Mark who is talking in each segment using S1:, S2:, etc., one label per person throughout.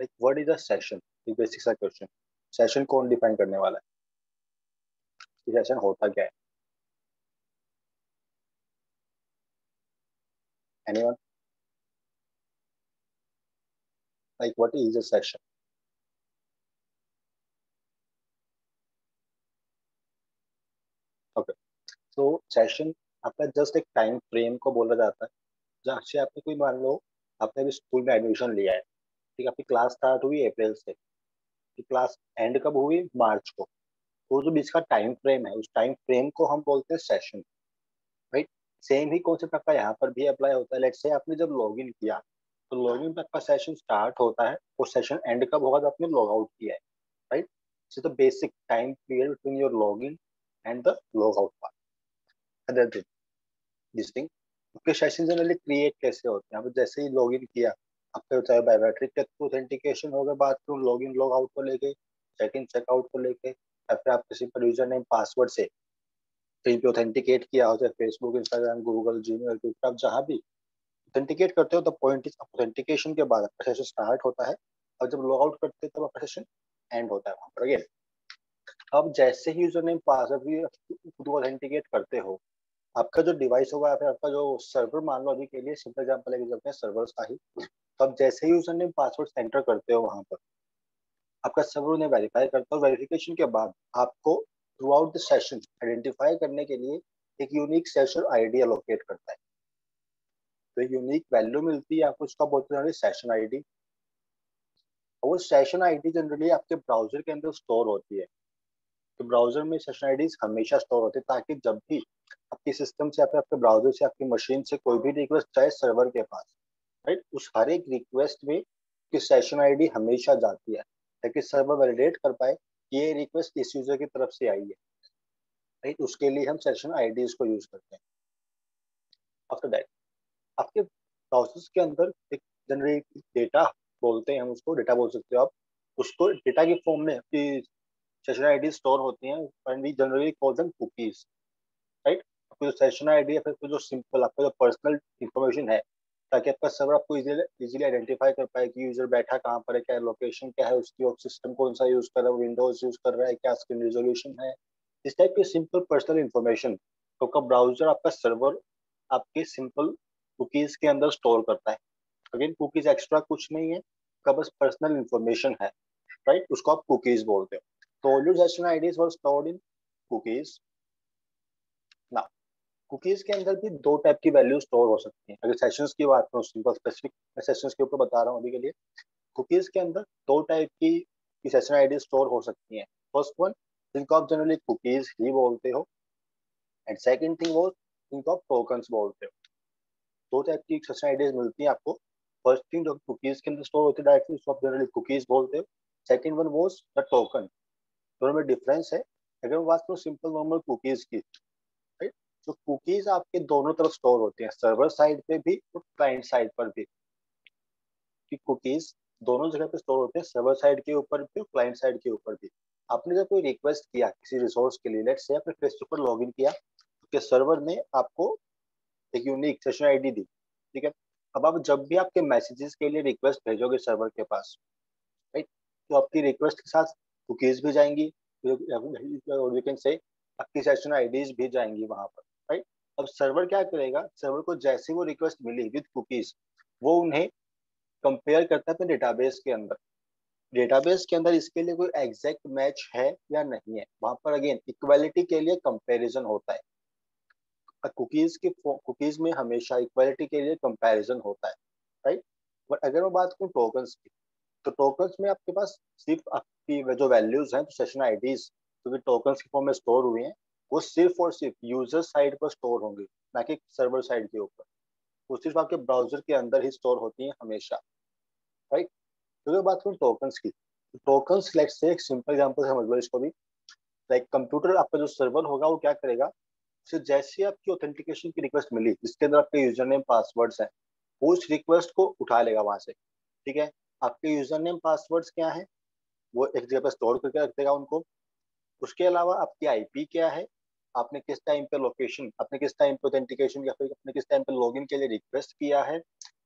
S1: Like what is a session एक basic सा question session कौन डिफाइन करने वाला है? सेशन होता क्या है? Anyone? Like, what is a session? Okay तो सेशन आपका जस्ट एक टाइम फ्रेम को बोला जाता है। जहाँ से आपने कोई मान लो, आपने अभी स्कूल में एडमिशन लिया है। ठीक है, आपकी क्लास स्टार्ट हुई अप्रैल से। क्लास एंड कब हुई? मार्च को। तो जो बीच का टाइम फ्रेम है। उस टाइम फ्रेम को हम बोलते हैं सेशन राइट सेम ही कॉन्सेप्ट आपका यहाँ पर भी अप्लाई होता है। लेट से आपने जब लॉग इन किया तो लॉग इन आपका सेशन स्टार्ट होता है और सेशन एंड कब होगा जब आपने लॉग आउट किया है। Right so the basic time period between your log in and the log out part other thing this thing आपके सेशन जनरली क्रिएट कैसे होते हैं? जैसे ही लॉग इन किया आपके चाहे बायोमेट्रिक के थ्रू ऑथेंटिकेशन होगा बात करूँ लॉग इन लॉग आउट को लेके चेक इन चेकआउट को लेके, या फिर आप किसी पर यूज़र नेम पासवर्ड से कहीं पे ऑथेंटिकेट किया हो, चाहे Facebook Instagram Google Gmail Twitter आप जहाँ भी ऑथेंटिकेट करते हो तो पॉइंट इज़ ऑथेंटिकेशन के बाद आपका सेशन स्टार्ट होता है और जब लॉग आउट करते हैं, तब आपका सेशन एंड होता है वहाँ पर अगेन अब जैसे ही यूज़र नेम पासवर्ड भी खुद ऑथेंटिकेट करते हो आपका जो डिवाइस होगा या फिर आपका जो सर्वर मान लो अभी के लिए सिंपल एग्ज़ाम्पल लेके चलते हैं सर्वर्स का ही तो आप जैसे ही यूज़र नेम पासवर्ड एंटर करते हो वहाँ पर, आपका सर्वर उन्हें वेरीफाई करता है वेरिफिकेशन के बाद आपको throughout the session identify करने के लिए एक यूनिक सेशन आईडी अलोकेट करता है। तो यूनिक वैल्यू मिलती है आपको, उसका बोलते हैं सेशन आईडी और वो सेशन आईडी जनरली आपके ब्राउज़र के अंदर स्टोर होती है। तो ब्राउज़र में सेशन आई हमेशा स्टोर होते हैं ताकि जब भी आपकी सिस्टम से फिर आपके ब्राउज़र से, आपकी मशीन से कोई भी रिक्वेस्ट चाहे सर्वर के पास राइट उस हर एक रिक्वेस्ट में की सेशन आईडी हमेशा जाती है, ताकि सर्वर वैलिडेट कर पाए कि ये रिक्वेस्ट इस यूज़र की तरफ़ से आई है राइट उसके लिए हम सेशन आई को यूज़ करते हैं। आफ्टर दैट आपके ब्राउजर्स के अंदर एक जनरेट डेटा बोलते हैं हम उसको डेटा बोल सकते हो आप। उसको डेटा के फॉर्म में आपकी सेशन आईडी स्टोर होती हैं and we generally call them cookies आपको जो सेशन आईडी है, फिर जो सिंपल आपका जो पर्सनल इन्फॉर्मेशन है, ताकि आपका सर्वर आपको इजीली आइडेंटिफाई कर पाए कि यूज़र बैठा कहाँ पर है, क्या लोकेशन क्या है, उसकी और सिस्टम कौन सा यूज़ कर रहा है विंडोज़ यूज़ कर रहा है, क्या स्क्रीन रिजोल्यूशन है, इस टाइप की सिंपल पर्सनल इंफॉर्मेशन तो आपका ब्राउज़र आपका सर्वर आपके सिंपल कुकीज के अंदर स्टोर करता है। अगेन कुकीज एक्स्ट्रा कुछ नहीं है का बस पर्सनल इंफॉर्मेशन है राइट उसको आप कुकीज बोलते हो। तो all your session IDs were stored in cookies. Cookies के अंदर भी दो टाइप की वैल्यू स्टोर हो सकती है। अगर सेशंस की बात करूँ सिंपल स्पेसिफिक सेशंस के ऊपर बता रहा हूँ अभी के लिए कुकीज के अंदर दो टाइप की सेशन आईडी स्टोर हो सकती हैं। फ़र्स्ट वन जिनको आप जनरली कुकीज ही बोलते हो एंड सेकेंड थिंग वो जिनको आप टोकन्स बोलते हो। दो टाइप की सेशन आईडीज मिलती हैं आपको। फ़र्स्ट थिंग जो कुकीज के अंदर स्टोर होती है डायरेक्टली उसको आप जनरली कुकीज बोलते हो। सेकेंड वन वो द टोकन दोनों में डिफरेंस है। अगर मैं बात करूँ सिंपल नॉर्मल कुकीज की तो कुकीज आपके दोनों तरफ़ स्टोर होते हैं सर्वर साइड पे भी और क्लाइंट साइड पर भी। कि कुकीज दोनों जगह पे स्टोर होते हैं सर्वर साइड के ऊपर भी और क्लाइंट साइड के ऊपर भी। आपने जब कोई रिक्वेस्ट किया किसी रिसोर्स के लिए लेट से आपने फेसबुक पर लॉग इन किया तो सर्वर ने आपको एक यूनिक सेशन आईडी दी, ठीक है? अब आप जब भी आपके मैसेजेस के लिए रिक्वेस्ट भेजोगे सर्वर के पास राइट तो आपकी रिक्वेस्ट के साथ कुकीज भी जाएँगी वी कैन से आपकी सेशन आईडीज भी जाएँगी वहाँ पर। अब सर्वर क्या करेगा? सर्वर को जैसे वो रिक्वेस्ट मिली विद कुकीज वो उन्हें कंपेयर करता है अपने डेटाबेस के अंदर। डेटाबेस के अंदर इसके लिए कोई एग्जैक्ट मैच है या नहीं है? वहाँ पर अगेन इक्वालिटी के लिए कंपैरिजन होता है। कुकीज के कुकीज में हमेशा इक्वालिटी के लिए कंपैरिजन होता है राइट बट अगर मैं बात करूँ टोकन्स की तो टोकन्स में आपके पास सिर्फ़ आपकी जो वैल्यूज़ हैं तो सेशन आईडीज जो कि टोकन्स के फॉर्म में स्टोर हुए हैं वो सिर्फ़ और सिर्फ़ यूज़र साइड पर स्टोर होंगे, ना कि सर्वर साइड के ऊपर। वो सिर्फ़ आपके ब्राउज़र के अंदर ही स्टोर होती है हमेशा राइट तो बात करूँ टोकन्स की टोकन्स लेट से एक सिंपल एग्ज़ाम्पल समझ लो इसको भी। लाइक कंप्यूटर आपका जो सर्वर होगा, वो क्या करेगा? तो जैसे आपकी ऑथेंटिकेशन की रिक्वेस्ट मिली, जिसके अंदर आपके यूज़र नेम पासवर्ड्स हैं, वो उस रिक्वेस्ट को उठा लेगा वहाँ से, ठीक है? आपके यूज़र नेम पासवर्ड्स क्या है? वो एक जगह पर स्टोर करके रख देगा उनको। उसके अलावा आपकी आईपी क्या है? आपने किस टाइम पे लोकेशन आपने किस टाइम पे ऑथेंटिकेशन या फिर आपने किस टाइम पे लॉगिन के लिए रिक्वेस्ट किया है?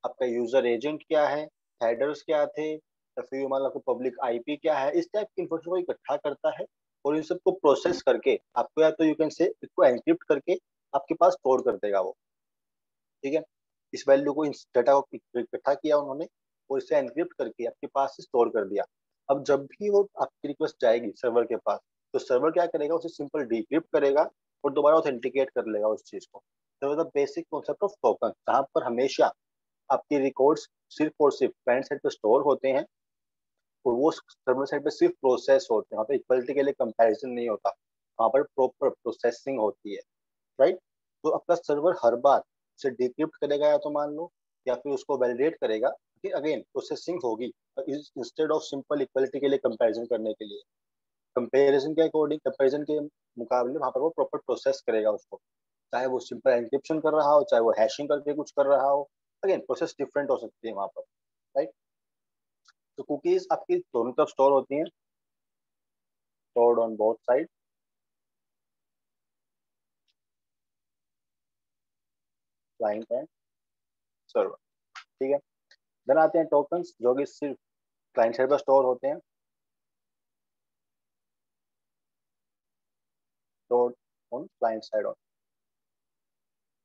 S1: आपका यूज़र एजेंट क्या है? हेडर्स क्या थे? या फिर मान लो पब्लिक आईपी क्या है? इस टाइप की इन्फॉर्मेशन को इकट्ठा करता है और इन सबको प्रोसेस करके आपको या तो यू कैन से इसको एनक्रिप्ट करके आपके पास स्टोर कर देगा वो। ठीक है? इस वैल्यू को, इस डाटा को इकट्ठा किया उन्होंने और इसे एनक्रिप्ट करके आपके पास स्टोर कर दिया। अब जब भी वो आपकी रिक्वेस्ट जाएगी सर्वर के पास तो सर्वर क्या करेगा? उसे सिंपल डिक्रिप्ट करेगा और दोबारा ऑथेंटिकेट कर लेगा उस चीज़ को। तो the basic concept of token जहाँ पर हमेशा आपकी रिकॉर्ड्स सिर्फ़ और सिर्फ़ क्लाइंट साइड पे स्टोर होते हैं और वो सर्वर साइड पे सिर्फ़ प्रोसेस होते हैं। वहाँ पे इक्वलिटी के लिए कंपैरिजन नहीं होता। वहाँ पर प्रॉपर प्रोसेसिंग होती है राइट तो आपका सर्वर हर बार उसे डिक्रिप्ट करेगा या तो मान लो, या फिर उसको वैलिडेट करेगा। कि अगेन प्रोसेसिंग होगी इंस्टेड ऑफ़ सिंपल इक्वलिटी के लिए कंपैरिजन करने के लिए। कंपैरिजन के अकॉर्डिंग कंपैरिजन के मुकाबले वहाँ पर वो प्रॉपर प्रोसेस करेगा उसको। चाहे वो सिंपल एनक्रिप्शन कर रहा हो, चाहे वो हैशिंग करके कुछ कर रहा हो अगेन प्रोसेस डिफरेंट हो सकती है वहाँ पर राइट तो कुकीज आपकी दोनों तरफ़ स्टोर होती हैं। Stored on both side client and server ठीक है? देन आते हैं टोकन्स जो कि सिर्फ़ क्लाइंट साइड पर स्टोर होते हैं। Stored on client side on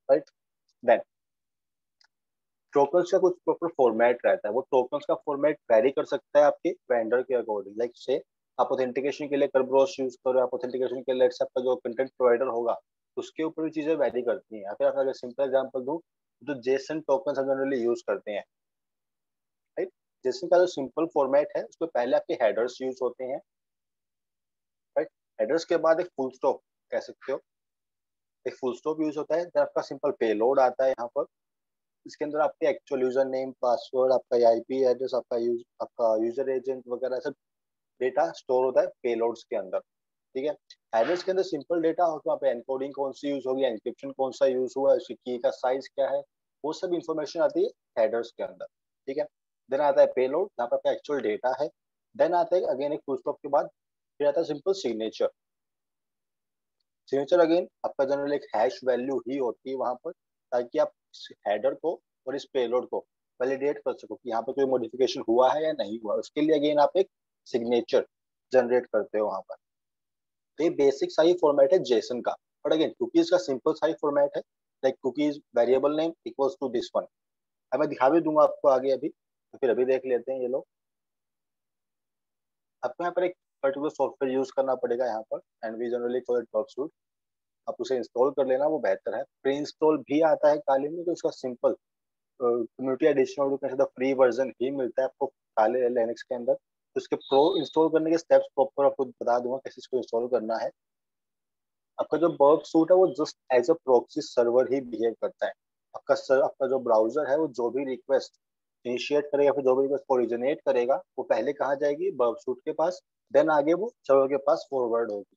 S1: right? Then tokens का कुछ प्रॉपर फॉर्मेट रहता है। वो टोकन्स का फॉर्मेट वेरी कर सकता है आपके वेंडर के अकॉर्डिंग लाइक से आप ऑथेंटिकेशन के लिए करब्रोस यूज़ करो, आप ऑथेंटिकेशन के लिए आपका जो कंटेंट प्रोवाइडर होगा, उसके ऊपर भी चीज़ें वेरी करती हैं। फिर अगर सिंपल एग्जांपल दूँ तो जेसन टोकन हम जनरली यूज़ करते हैं। राइट जेसन का जो सिंपल फॉर्मेट है, उसमें पहले आपके हेडर्स यूज़ होते हैं। राइट हेडर्स के बाद एक फुल स्टॉप कह सकते हो। एक फुल स्टॉप यूज़ होता है आपका सिंपल पेलोड आता है यहाँ पर। इसके अंदर आपके एक्चुअल यूज़र नेम पासवर्ड आपका आईपी एड्रेस आपका यूज़ आपका यूज़र एजेंट वगैरह सब डेटा स्टोर होता है पेलोड्स के अंदर। ठीक है? एड्रेस के अंदर सिंपल डेटा हो तो वहाँ पे एनकोडिंग कौन सी यूज़ होगी एनक्रिप्शन कौन सा यूज़ हुआ है उसकी की का साइज़ क्या है, वो सब इन्फॉर्मेशन आती है हेडर्स के अंदर। ठीक है? देन आता है पेलोड जहाँ पर आपका एक्चुअल डेटा है। देन आता है अगेन एक फुल स्टॉप के बाद, फिर आता है सिंपल सिग्नेचर सिग्नेचर अगेन आपका जनरल एक हैश वैल्यू ही होती है वहाँ पर, ताकि आप इस हेडर को और इस पेलोड को वैलिडेट कर सको कि यहाँ पर कोई मॉडिफिकेशन हुआ है या नहीं हुआ। उसके लिए अगेन आप एक सिग्नेचर जनरेट करते हो वहाँ पर। तो ये बेसिक सा ही फॉर्मेट है जेसन का। बट अगेन कुकीज का सिंपल सा ही फॉर्मेट है like cookies variable name equals to this one मैं दिखा भी दूँगा आपको आगे अभी तो फिर अभी देख लेते हैं ये लोग। आपको यहाँ पर एक पर्टिकुलर सॉफ्टवेयर यूज़ करना पड़ेगा यहाँ पर and we generally call it Burp Suite आप उसे इंस्टॉल कर लेना, वो बेहतर है। प्री इंस्टॉल भी आता है काले में तो उसका सिंपल कम्युनिटी एडिशनल कैसे फ्री वर्जन ही मिलता है आपको काले लिनक्स के अंदर। तो उसके प्रो इंस्टॉल करने के स्टेप्स प्रॉपर आपको बता दूँगा कैसे इसको इंस्टॉल करना है। आपका जो वर्क सूट है, वो just as a proxy server he behave करता है। आपका सर आपका जो ब्राउज़र है, वो जो भी रिक्वेस्ट इनिशिएट करेगा फिर जो भी रिक्वेस्ट ओरिजिनेट करेगा, वो पहले कहाँ जाएगी? वर्क सूट के पास। देन आगे वो सर्वर के पास फॉरवर्ड होगी।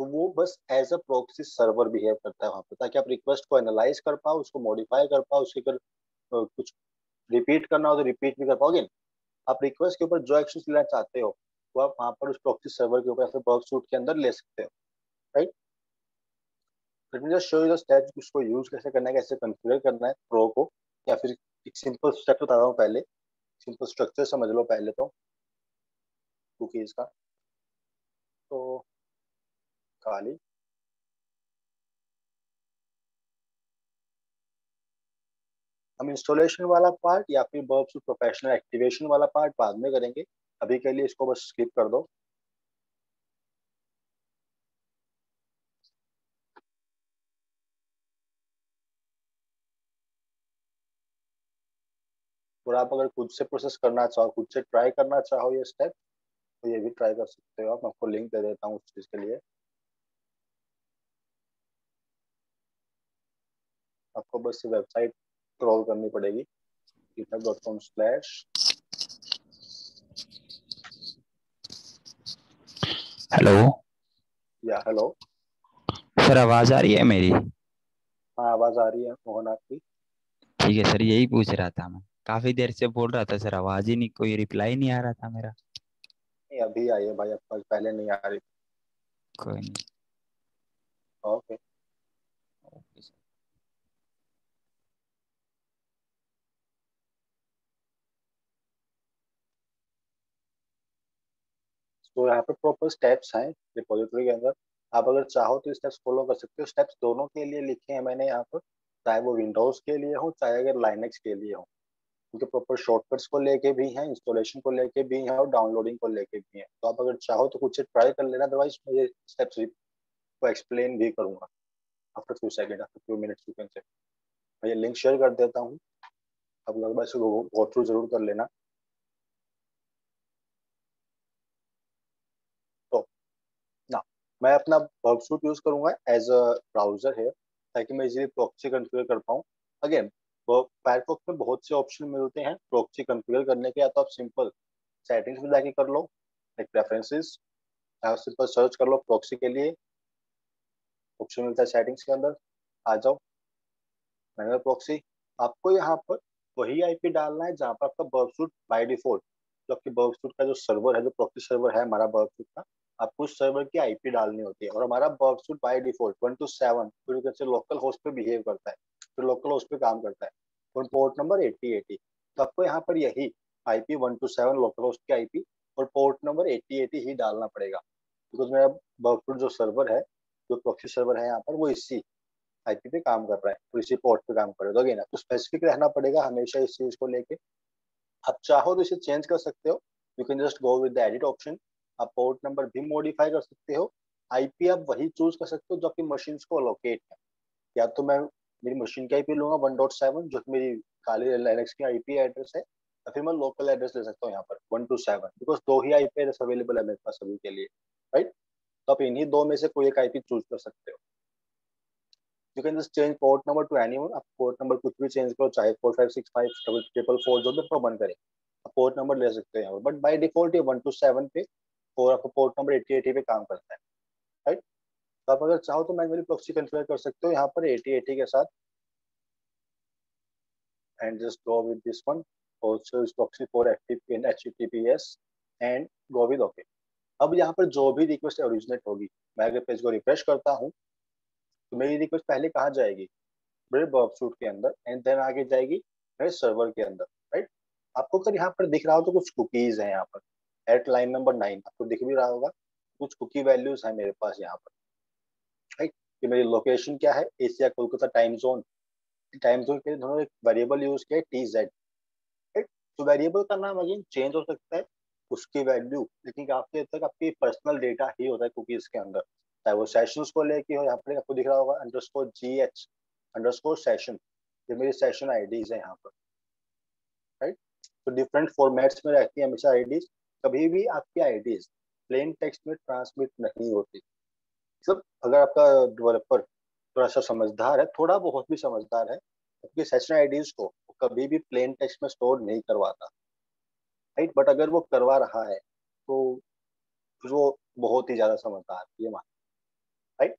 S1: तो वो बस as a proxy server behave करता है वहाँ पे, ताकि आप रिक्वेस्ट को एनालाइज कर पाओ, उसको मॉडिफाई कर पाओ, उसके अगर कुछ रिपीट करना हो तो रिपीट भी कर पाओगे आप रिक्वेस्ट के ऊपर जो एक्शन लेना चाहते हो, वो आप वहाँ पर उस प्रोक्सी सर्वर के ऊपर या फिर सूट के अंदर ले सकते हो। Right let me just show you the steps उसको यूज़ कैसे करना है, कैसे कॉन्फ़िगर करना है प्रो को, या फिर एक सिंपल स्टेप बता रहा हूँ पहले। सिंपल स्ट्रक्चर समझ लो पहले तो। कुकीज का। तो खाली। हम इंस्टॉलेशन वाला पार्ट या फिर बर्ब्स प्रोफेशनल एक्टिवेशन वाला पार्ट बाद में करेंगे। अभी के लिए इसको बस स्किप कर दो। और आप अगर खुद से प्रोसेस करना चाहो, खुद से ट्राई करना चाहो ये स्टेप तो ये भी ट्राई कर सकते हो आप मैं आपको लिंक दे देता हूँ उस चीज़ के लिए। आपको बस वेबसाइट क्रॉल करनी पड़ेगी github.com slash
S2: हेलो
S1: या हेलो
S2: सर आवाज़ आ रही है मेरी?
S1: हाँ आवाज़ आ रही है मोहन आपकी।
S2: ठीक है सर यही पूछ रहा था मैं। काफ़ी देर से बोल रहा था सर आवाज़ ही नहीं कोई रिप्लाई नहीं आ रहा था मेरा।
S1: नहीं अभी आई है भाई आपका पहले नहीं आ रही।
S2: कोई नहीं।
S1: ओके।
S2: Okay sir.
S1: तो यहाँ पे प्रॉपर स्टेप्स हैं रिपोजिटरी के अंदर। आप अगर चाहो तो स्टेप्स फॉलो कर सकते हो। स्टेप्स दोनों के लिए लिखे हैं मैंने यहाँ पर चाहे वो विंडोज़ के लिए हो चाहे अगर लाइनेक्स के लिए हो। उनके प्रॉपर शॉर्टकट्स को लेके भी हैं इंस्टॉलेशन को लेके भी हैं और डाउनलोडिंग को लेके भी हैं। तो आप अगर चाहो तो कुछ ट्राई कर लेना अदरवाइज़ मैं ये स्टेप्स को एक्सप्लेन भी करूँगा। After few second after few minutes you can say मैं ये लिंक शेयर कर देता हूँ। आप बस गो थ्रू ज़रूर कर लेना। तो ना मैं अपना वर्कसूट यूज़ करूँगा एज अ ब्राउज़र है ताकि मैं इजीली प्रॉक्सी कॉन्फ़िगर कर पाऊँ। अगेन फायरफॉक्स में बहुत से ऑप्शन मिलते हैं। प्रॉक्सी कॉन्फ़िगर करने के या तो आप सिंपल सेटिंग्स में जाके कर लो लाइक प्रेफरेंसेस सिंपल सर्च कर लो प्रॉक्सी के लिए। ऑप्शन मिलता है सेटिंग्स के अंदर। आ जाओ। मैनुअल प्रॉक्सी आपको यहाँ पर वही आईपी डालना है जहाँ पर आपका बर्फसूट बाई डिफ़ॉल्ट जो आपके बर्फसूट का जो सर्वर है, जो प्रॉक्सी सर्वर है हमारा बर्फसूट का, आपको उस सर्वर की आईपी डालनी होती है। और हमारा Burp Suite by default one two seven पूरी तरह से लोकल होस्ट पे बिहेव करता है। फिर लोकल होस्ट पे काम करता है। और पोर्ट नंबर एट्टी एटी तो आपको यहाँ पर यही IP one two seven local host की आईपी और पोर्ट नंबर एट्टी एटी ही डालना पड़ेगा। बिकॉज़ मेरा बर्फसूट जो सर्वर है, जो प्रॉक्सी सर्वर है यहाँ पर, वो इसी आईपी पे काम कर रहा है। तो इसी पोर्ट पे काम कर रहा है। तो अगेन आपको स्पेसिफिक रहना पड़ेगा हमेशा इस चीज़ को लेके। आप चाहो तो इसे चेंज कर सकते हो। You can just go with the edit option आप पोर्ट नंबर भी मॉडिफाई कर सकते हो। आईपी आप वही चूज़ कर सकते हो जो आपकी मशीन को लोकेट है। या तो मैं मेरी मशीन की आईपी लूँगा वन डॉट सेवन जो मेरी खाली लाइनेक्स की आईपी एड्रेस है, या फिर मैं लोकल एड्रेस ले सकता हूँ यहाँ पर वन टू सेवन बिकॉज़ दो ही आईपी एड्रेस अवेलेबल है मेरे पास सभी के लिए राइट तो आप इन्हीं दो में से कोई एक आईपी चूज़ कर सकते हो। You can just change port number to any आप पोर्ट नंबर कुछ भी चेंज करो, चाहे four five six five double triple four जो भी आपको करे, आप पोर्ट नंबर ले सकते हैं बट बाई डिफ़ॉल्ट ये वन टू सेवन पे, और आपको पोर्ट नंबर एटी एटी पे काम करता है। तो आप अगर चाहो तो मैनुअली प्रॉक्सी कॉन्फ़िगर कर सकते हो यहाँ पर एटी एटी के साथ। And just go with this one also is proxy for active in https and go with अब यहाँ पर जो भी रिक्वेस्ट ओरिजिनेट होगी, मैं अगर पेज को रिफ्रेश करता हूँ तो मेरी रिक्वेस्ट पहले कहाँ जाएगी? मेरे बर्बसूट के अंदर एंड देन आगे जाएगी मेरे सर्वर के अंदर राइट आपको अगर यहाँ पर दिख रहा हो तो कुछ कुकीज है यहाँ पर। एट लाइन नंबर नाइन आपको दिख भी रहा होगा। कुछ कुकी वैल्यूज़ है मेरे पास यहाँ पर। कि मेरी लोकेशन क्या है? Asia Kolkata time zone time zone के लिए दोनों एक वेरिएबल यूज़ किया टी जेड तो वेरिएबल का नाम अगेन चेंज हो सकता है, उसकी वैल्यू लेकिन काफ़ी तक आपकी पर्सनल डेटा ही होता है कुकीज के अंदर. चाहे वो सेशंस को लेके हो, यहाँ पर आपको दिख रहा होगा underscore G H underscore session ये मेरी सेशन आईडीज है यहाँ पर. राइट तो डिफरेंट फॉर्मेट्स में रहती है हमेशा आईडीज कभी भी आपकी आईडीज प्लेन टेक्स्ट में ट्रांसमिट नहीं होती. मतलब अगर आपका डेवलपर थोड़ा सा समझदार है, थोड़ा बहुत भी समझदार है, आपकी सेशन आईडीज को कभी भी प्लेन टेक्स्ट में स्टोर नहीं करवाता राइट बट अगर वो करवा रहा है तो वो बहुत ही ज़्यादा समझदार ये मान राइट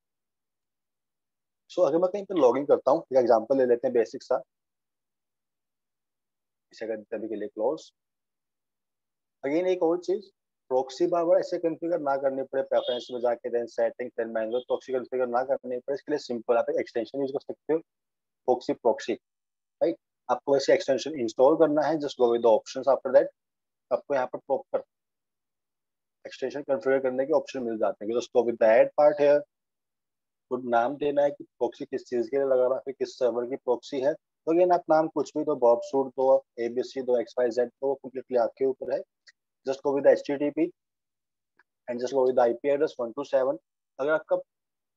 S1: सो अगर मैं कहीं पर लॉगिन करता हूँ एक एग्जांपल ले लेते हैं बेसिक सा, इसे कर देते के लिए क्लोज अगेन एक और चीज़ प्रॉक्सी बार बार ऐसे कॉन्फ़िगर ना करने पड़े प्रेफरेंस में जाके then setting then manual proxy configure ना करने पड़े। इसके लिए सिंपल आप एक्सटेंशन यूज़ कर सकते हो प्रॉक्सी प्रॉक्सी राइट आपको वैसे एक्सटेंशन इंस्टॉल करना है just go with the options after that आपको यहाँ पर प्रॉपर एक्सटेंशन कॉन्फ़िगर करने के ऑप्शन मिल जाते हैं। Just go with the add part है तो नाम देना है कि प्रॉक्सी किस चीज़ के लिए लगा रहा है किस सर्वर की प्रॉक्सी है। तो अगेन आप नाम कुछ भी दो बॉब सूट दो एबीसी दो एक्स वाई जेड तो कंप्लीटली आपके ऊपर है। Just go with HTTP and just go with IP address 127 अगर आपका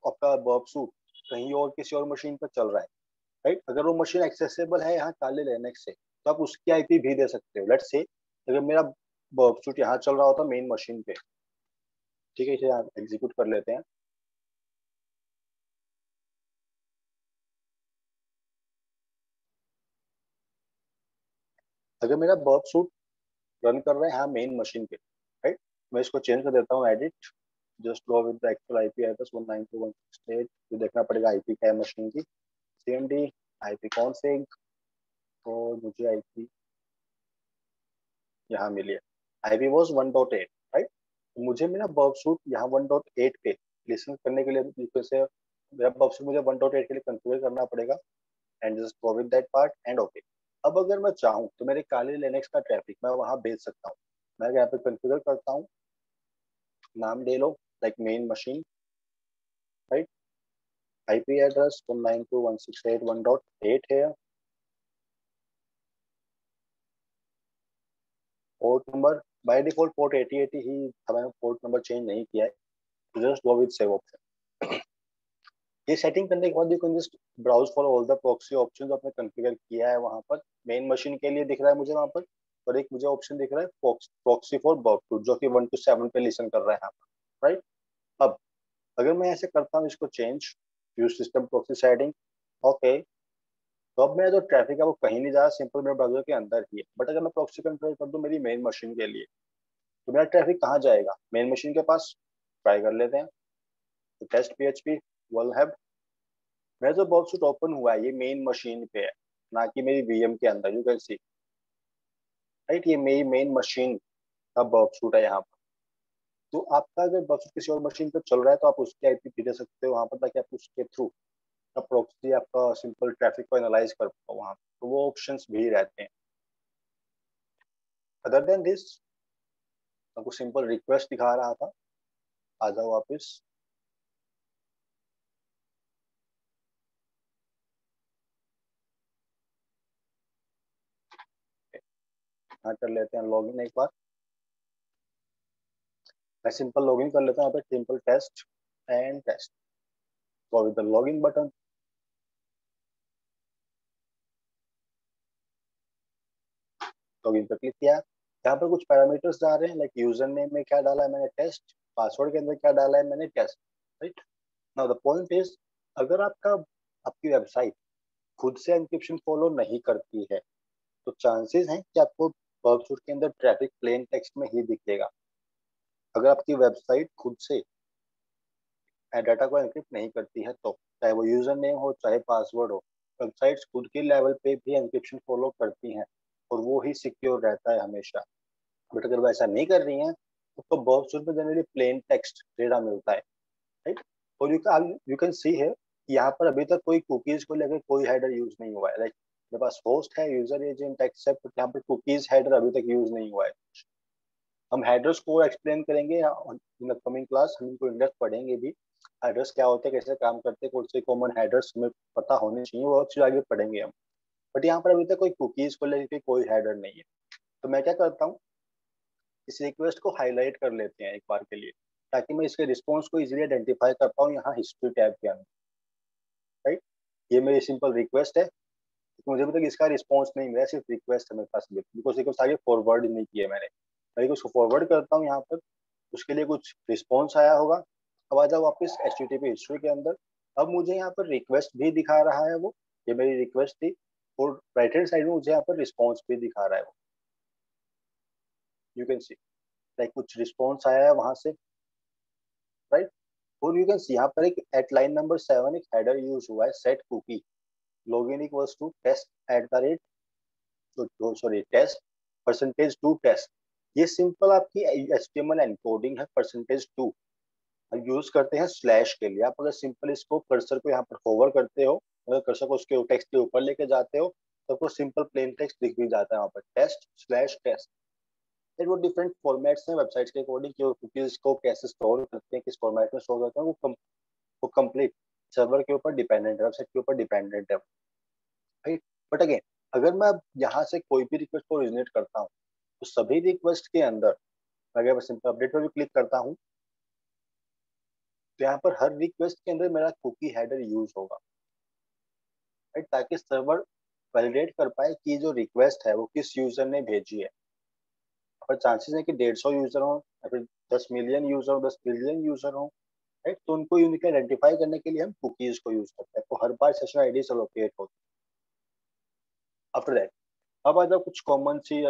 S1: आपका बॉब सूट कहीं और किसी और मशीन पर चल रहा है राइट right? अगर वो मशीन एक्सेसिबल है यहाँ काले लेनेक्स से तो आप उसकी आईपी भी दे सकते हो। लेट्स से अगर मेरा बॉब सूट यहाँ चल रहा होता मेन मशीन पे, ठीक है, इसे एग्जीक्यूट कर लेते हैं। अगर मेरा बर्ब सूट रन कर रहा है मेन मशीन पे राइट मैं इसको चेंज कर देता हूँ edit just go with actual IP address 192.168 तो देखना पड़ेगा आईपी क्या है मशीन की। सीएमडी आईपी कॉन्फिग और मुझे आईपी यहाँ मिली है। आईपी वाज 1.8 राइट तो मुझे मेरा बर्ब सूट यहाँ 1.8 पे। लिसन करने के लिए से मेरा बर्ब सूट मुझे 1.8 के लिए कॉन्फ़िगर करना पड़ेगा। And just go with that part and okay अब अगर मैं चाहूँ तो मेरे काले लिनक्स का ट्रैफ़िक मैं वहाँ भेज सकता हूँ। मैं यहाँ पे कॉन्फ़िगर करता हूँ। नाम ले लो like main machine right IP address 192.168.1.8 है। Port number by default port 8080 ही हमें पोर्ट नंबर चेंज नहीं किया है। Just go with save option ये सेटिंग करने के बाद you can just browse for all the proxy option आपने कॉन्फ़िगर किया है वहाँ पर। मेन मशीन के लिए दिख रहा है मुझे वहाँ पर, और एक मुझे ऑप्शन दिख रहा है प्रॉक्सी फॉर वर्कफ्रूट जो कि वन टू सेवन पे लिसन कर रहा है यहाँ पर राइट अब, अगर मैं ऐसे करता हूँ, इसको change use system proxy setting okay तो अब मेरा जो ट्रैफ़िक है वो कहीं नहीं जा रहा सिंपल मेरे ब्राउज़र के अंदर ही है। बट अगर मैं प्रॉक्सी कंट्रोल कर दूँ मेरी मेन मशीन के लिए तो मेरा ट्रैफ़िक कहाँ जाएगा? मेन मशीन के पास ट्राई कर लेते हैं। तो test P H P well have मेरा जो बॉक्स ओपन हुआ है, ये मेन मशीन पे है, ना कि मेरी वीएम के अंदर यू कैन सी राइट ये मेरी मेन मशीन का बर्फ़ शूट है यहाँ पर। तो आपका अगर बर्फ़ किसी और मशीन पर चल रहा है तो आप उसकी आई पी दे सकते हो, वहाँ पर ताकि आप उसके थ्रू अप्रोक्सी आपका सिंपल ट्रैफ़िक को एनालाइज कर पाओ वहाँ तो वो ऑप्शन भी रहते हैं। अदर देन दिस आपको सिंपल रिक्वेस्ट दिखा रहा था। आ जाओ वापिस। यहाँ कर लेते हैं लॉगिन एक बार। मैं सिंपल लॉगिन कर लेता हूँ simple test and test go with the login button login पर क्लिक किया। यहाँ पर कुछ पैरामीटर्स जा रहे हैं लाइक यूज़र नेम में क्या डाला है मैंने टेस्ट पासवर्ड के अंदर क्या डाला है मैंने test right now the point is अगर आपका, आपकी वेबसाइट खुद से एनक्रिप्शन फॉलो नहीं करती है तो चांसेस हैं कि आपको वर्कशूट के अंदर ट्रैफ़िक प्लेन टेक्स्ट में ही दिखेगा। अगर आपकी वेबसाइट खुद से डाटा को एनक्रिप्ट नहीं करती है तो चाहे वो यूज़र नेम हो चाहे पासवर्ड हो वेबसाइट्स खुद के लेवल पे भी एनक्रिप्शन फॉलो करती हैं और वो ही सिक्योर रहता है हमेशा। बट अगर वो ऐसा नहीं कर रही हैं तो, वर्कशूट में जनरली प्लेन टेक्स्ट डेटा मिलता है राइट और यू यू कैन सी है यहाँ पर अभी तक कोई कुकीज को लेकर कोई हेडर यूज़ नहीं हुआ है। लाइक मेरे पास होस्ट है यूज़र एजेंट एक्सेप्ट यहाँ पर कुकीज हेडर अभी तक यूज़ नहीं हुआ है हम हेडर्स को एक्सप्लेन करेंगे इन अपकमिंग क्लास हम इनको इंडेक्स पढ़ेंगे भी। हेडर्स क्या होते हैं, कैसे काम करते हैं कौन से कॉमन हेडर्स हमें पता होने चाहिए, वो चीज़ आगे पढ़ेंगे हम। बट यहाँ पर अभी तक कोई कुकीज को लेकर कोई हेडर नहीं है। तो मैं क्या करता हूँ, इस रिक्वेस्ट को हाईलाइट कर लेते हैं एक बार के लिए, ताकि मैं इसके रिस्पॉन्स को इजीली आइडेंटिफाई कर पाऊँ यहाँ हिस्ट्री टैब के अंदर। राइट ये मेरी सिंपल रिक्वेस्ट है। मुझे अभी तक इसका रिस्पॉन्स नहीं मिला, सिर्फ़ रिक्वेस्ट है मेरे पास बिकॉज़ रिक्वेस्ट आगे फॉरवर्ड नहीं किया मैंने। मैं उसको फॉरवर्ड करता हूँ यहाँ पर, उसके लिए कुछ रिस्पॉन्स आया होगा। अब आ जाओ वापस एच हिस्ट्री के अंदर। अब मुझे यहाँ पर रिक्वेस्ट भी दिखा रहा है वो, ये मेरी रिक्वेस्ट थी। और राइट हैंड साइड में मुझे यहाँ पर रिस्पॉन्स भी दिखा रहा है वो। यू कैन सी लाइक कुछ रिस्पॉन्स आया है वहाँ से। राइट और यू कैन सी यहाँ पर एक एट लाइन नंबर सेवन एक हेडर यूज़ हुआ है set cookie login equals to test at the rate so, sorry test percentage two test ये सिंपल आपकी एच टी एनकोडिंग है परसेंटेज टू यूज़ करते हैं स्लैश के लिए। आप अगर सिंपल इसको कर्सर को यहाँ पर होवर करते हो अगर कर्सर को उसके टेक्स्ट के ऊपर लेके जाते हो तो आपको सिंपल प्लेन टेक्स्ट दिख भी जाता है वहाँ पर। टेस्ट स्लैश टेस्ट फिर वो डिफरेंट फॉर्मेट्स हैं वेबसाइट्स के अकॉर्डिंग कि कुकीज को कैसे स्टोर करते हैं किस फॉर्मेट में स्टोर करते हैं वो कम, वो कंप्लीट सर्वर के ऊपर डिपेंडेंट है वेबसाइट के ऊपर डिपेंडेंट है। राइट बट अगेन अगर मैं यहाँ से कोई भी रिक्वेस्ट को ओरिजिनेट करता हूँ तो सभी रिक्वेस्ट के अंदर अगर मैं सिंपल अपडेट पर भी क्लिक करता हूँ तो यहाँ पर हर रिक्वेस्ट के अंदर मेरा कुकी हेडर यूज़ होगा। राइट ताकि सर्वर वैलिडेट कर पाए कि जो रिक्वेस्ट है, वो किस यूज़र ने भेजी है। और चांसेस है कि डेढ़ सौ यूज़र हो, या फिर दस मिलियन यूज़र हो, दस बिलियन यूज़र हो राइट तो उनको यूनिक आइडेंटिफाई करने के लिए हम कुकीज को यूज़ करते हैं। तो हर बार सेशन आईडी एलोकेट होती है। आफ्टर दैट अब आ जाओ कुछ कॉमन सी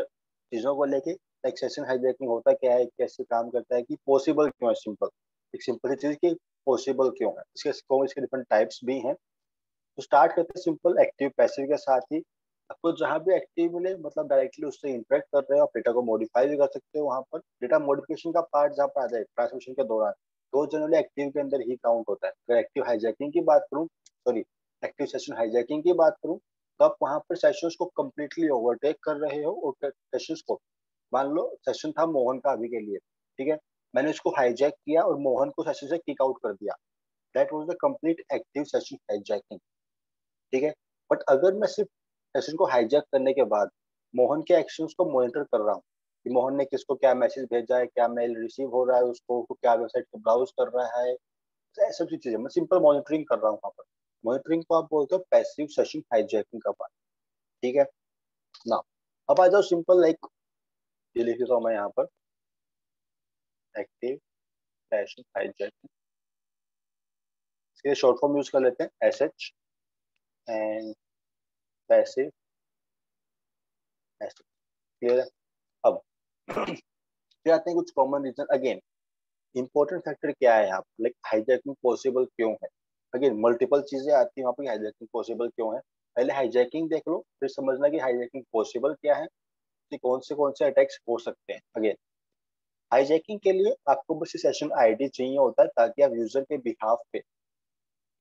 S1: चीज़ों को लेके लाइक सेशन हाईजैकिंग होता क्या है, कैसे काम करता है कि पॉसिबल क्यों है सिंपल एक सिंपल सी चीज़ की पॉसिबल क्यों है? इसके इसके डिफरेंट टाइप्स भी हैं। तो स्टार्ट करते हैं सिंपल एक्टिव पैसिव के साथ ही। आपको जहाँ भी एक्टिव मिले मतलब डायरेक्टली उससे इंटरेक्ट कर रहे हो, आप डेटा को मॉडिफाई भी कर सकते हो वहाँ पर। डेटा मॉडिफिकेशन का पार्ट जहाँ पर आ जाए ट्रांसमिशन के दौरान। तो जनरली एक्टिव के अंदर ही काउंट होता है। अगर एक्टिव हाईजैकिंग की बात करूँ सॉरी एक्टिव सेशन हाईजैकिंग की बात करूँ तो आप वहाँ पर सेशंस को कम्प्लीटली ओवरटेक कर रहे हो और सेशंस को, मान लो सेशन था मोहन का अभी के लिए, ठीक है? मैंने उसको हाईजैक किया और मोहन को सेशन से किक आउट कर दिया। That was the complete active session hijacking ठीक है? बट अगर मैं सिर्फ़ सेशन को हाईजैक करने के बाद मोहन के एक्शन को मॉनिटर कर रहा हूँ कि मोहन ने किसको क्या मैसेज भेजा है, क्या मेल रिसीव हो रहा है, उसको क्या वेबसाइट को ब्राउज कर रहा है। तो ऐसी चीज़ें मैं सिंपल मॉनिटरिंग कर रहा हूँ वहाँ पर। मॉनिटरिंग को आप बोलते हो पैसिव सेशन हाईजैकिंग का पार्ट ठीक है? ना अब आ जाओ सिंपल लाइक ये लिख देता हूँ मैं यहाँ पर। एक्टिव सेशन हाईजैकिंग इसके शॉर्ट फॉर्म यूज़ कर लेते हैं। S H and passive clear है? अब फिर आते हैं कुछ common reason again important factor क्या है यहाँ लाइक हाईजैकिंग पॉसिबल क्यों है? अगेन मल्टीपल चीज़ें आती हैं वहाँ पर हाईजैकिंग पॉसिबल क्यों है? पहले हाईजैकिंग देख लो, फिर समझना कि हाईजैकिंग पॉसिबल क्या है, कि कौन से कौन से अटैक्स हो सकते हैं। अगेन हाईजैकिंग के लिए आपको बस सेशन आईडी चाहिए होता है, ताकि आप यूज़र के बिहाफ पे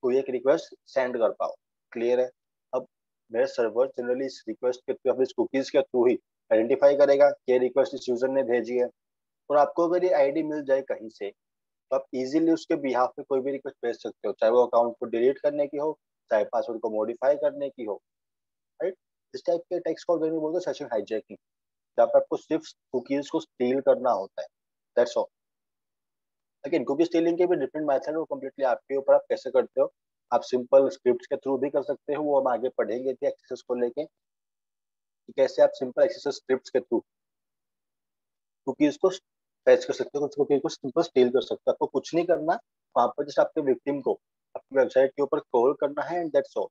S1: कोई एक रिक्वेस्ट सेंड कर पाओ। क्लियर है? अब मेरा सर्वर जनरली इस रिक्वेस्ट के थ्रू अपनी कुकीज के थ्रू ही आइडेंटिफाई करेगा कि रिक्वेस्ट इस यूज़र ने भेजी है। और आपको अगर ये आईडी मिल जाए कहीं से तो आप इजीली उसके बिहाफ पे कोई भी रिक्वेस्ट भेज सकते हो, चाहे वो अकाउंट को डिलीट करने की हो, चाहे पासवर्ड को मॉडिफाई करने की हो राइट इस टाइप के टेक्स्ट को अगर बोलते सेशन हाईजैकिंग जहाँ पे आपको सिर्फ़ कुकीज को स्टील करना होता है that's all again cookie stealing के भी डिफरेंट मेथड वो कम्प्लीटली आपके ऊपर आप कैसे करते हो? आप सिंपल स्क्रिप्ट के थ्रू भी कर सकते हो, वो हम आगे पढ़ेंगे एक्सेस को लेके कि कैसे आप सिंपल एक्सेस स्क्रिप्ट के थ्रू कुकीज को फैच कर सकते हो कुकीज को सिंपल स्टील कर सकते हो। आपको कुछ नहीं करना, वहाँ पर जस्ट आपके विक्टिम को अपनी वेबसाइट के ऊपर कॉल करना है एंड दैट्स ऑल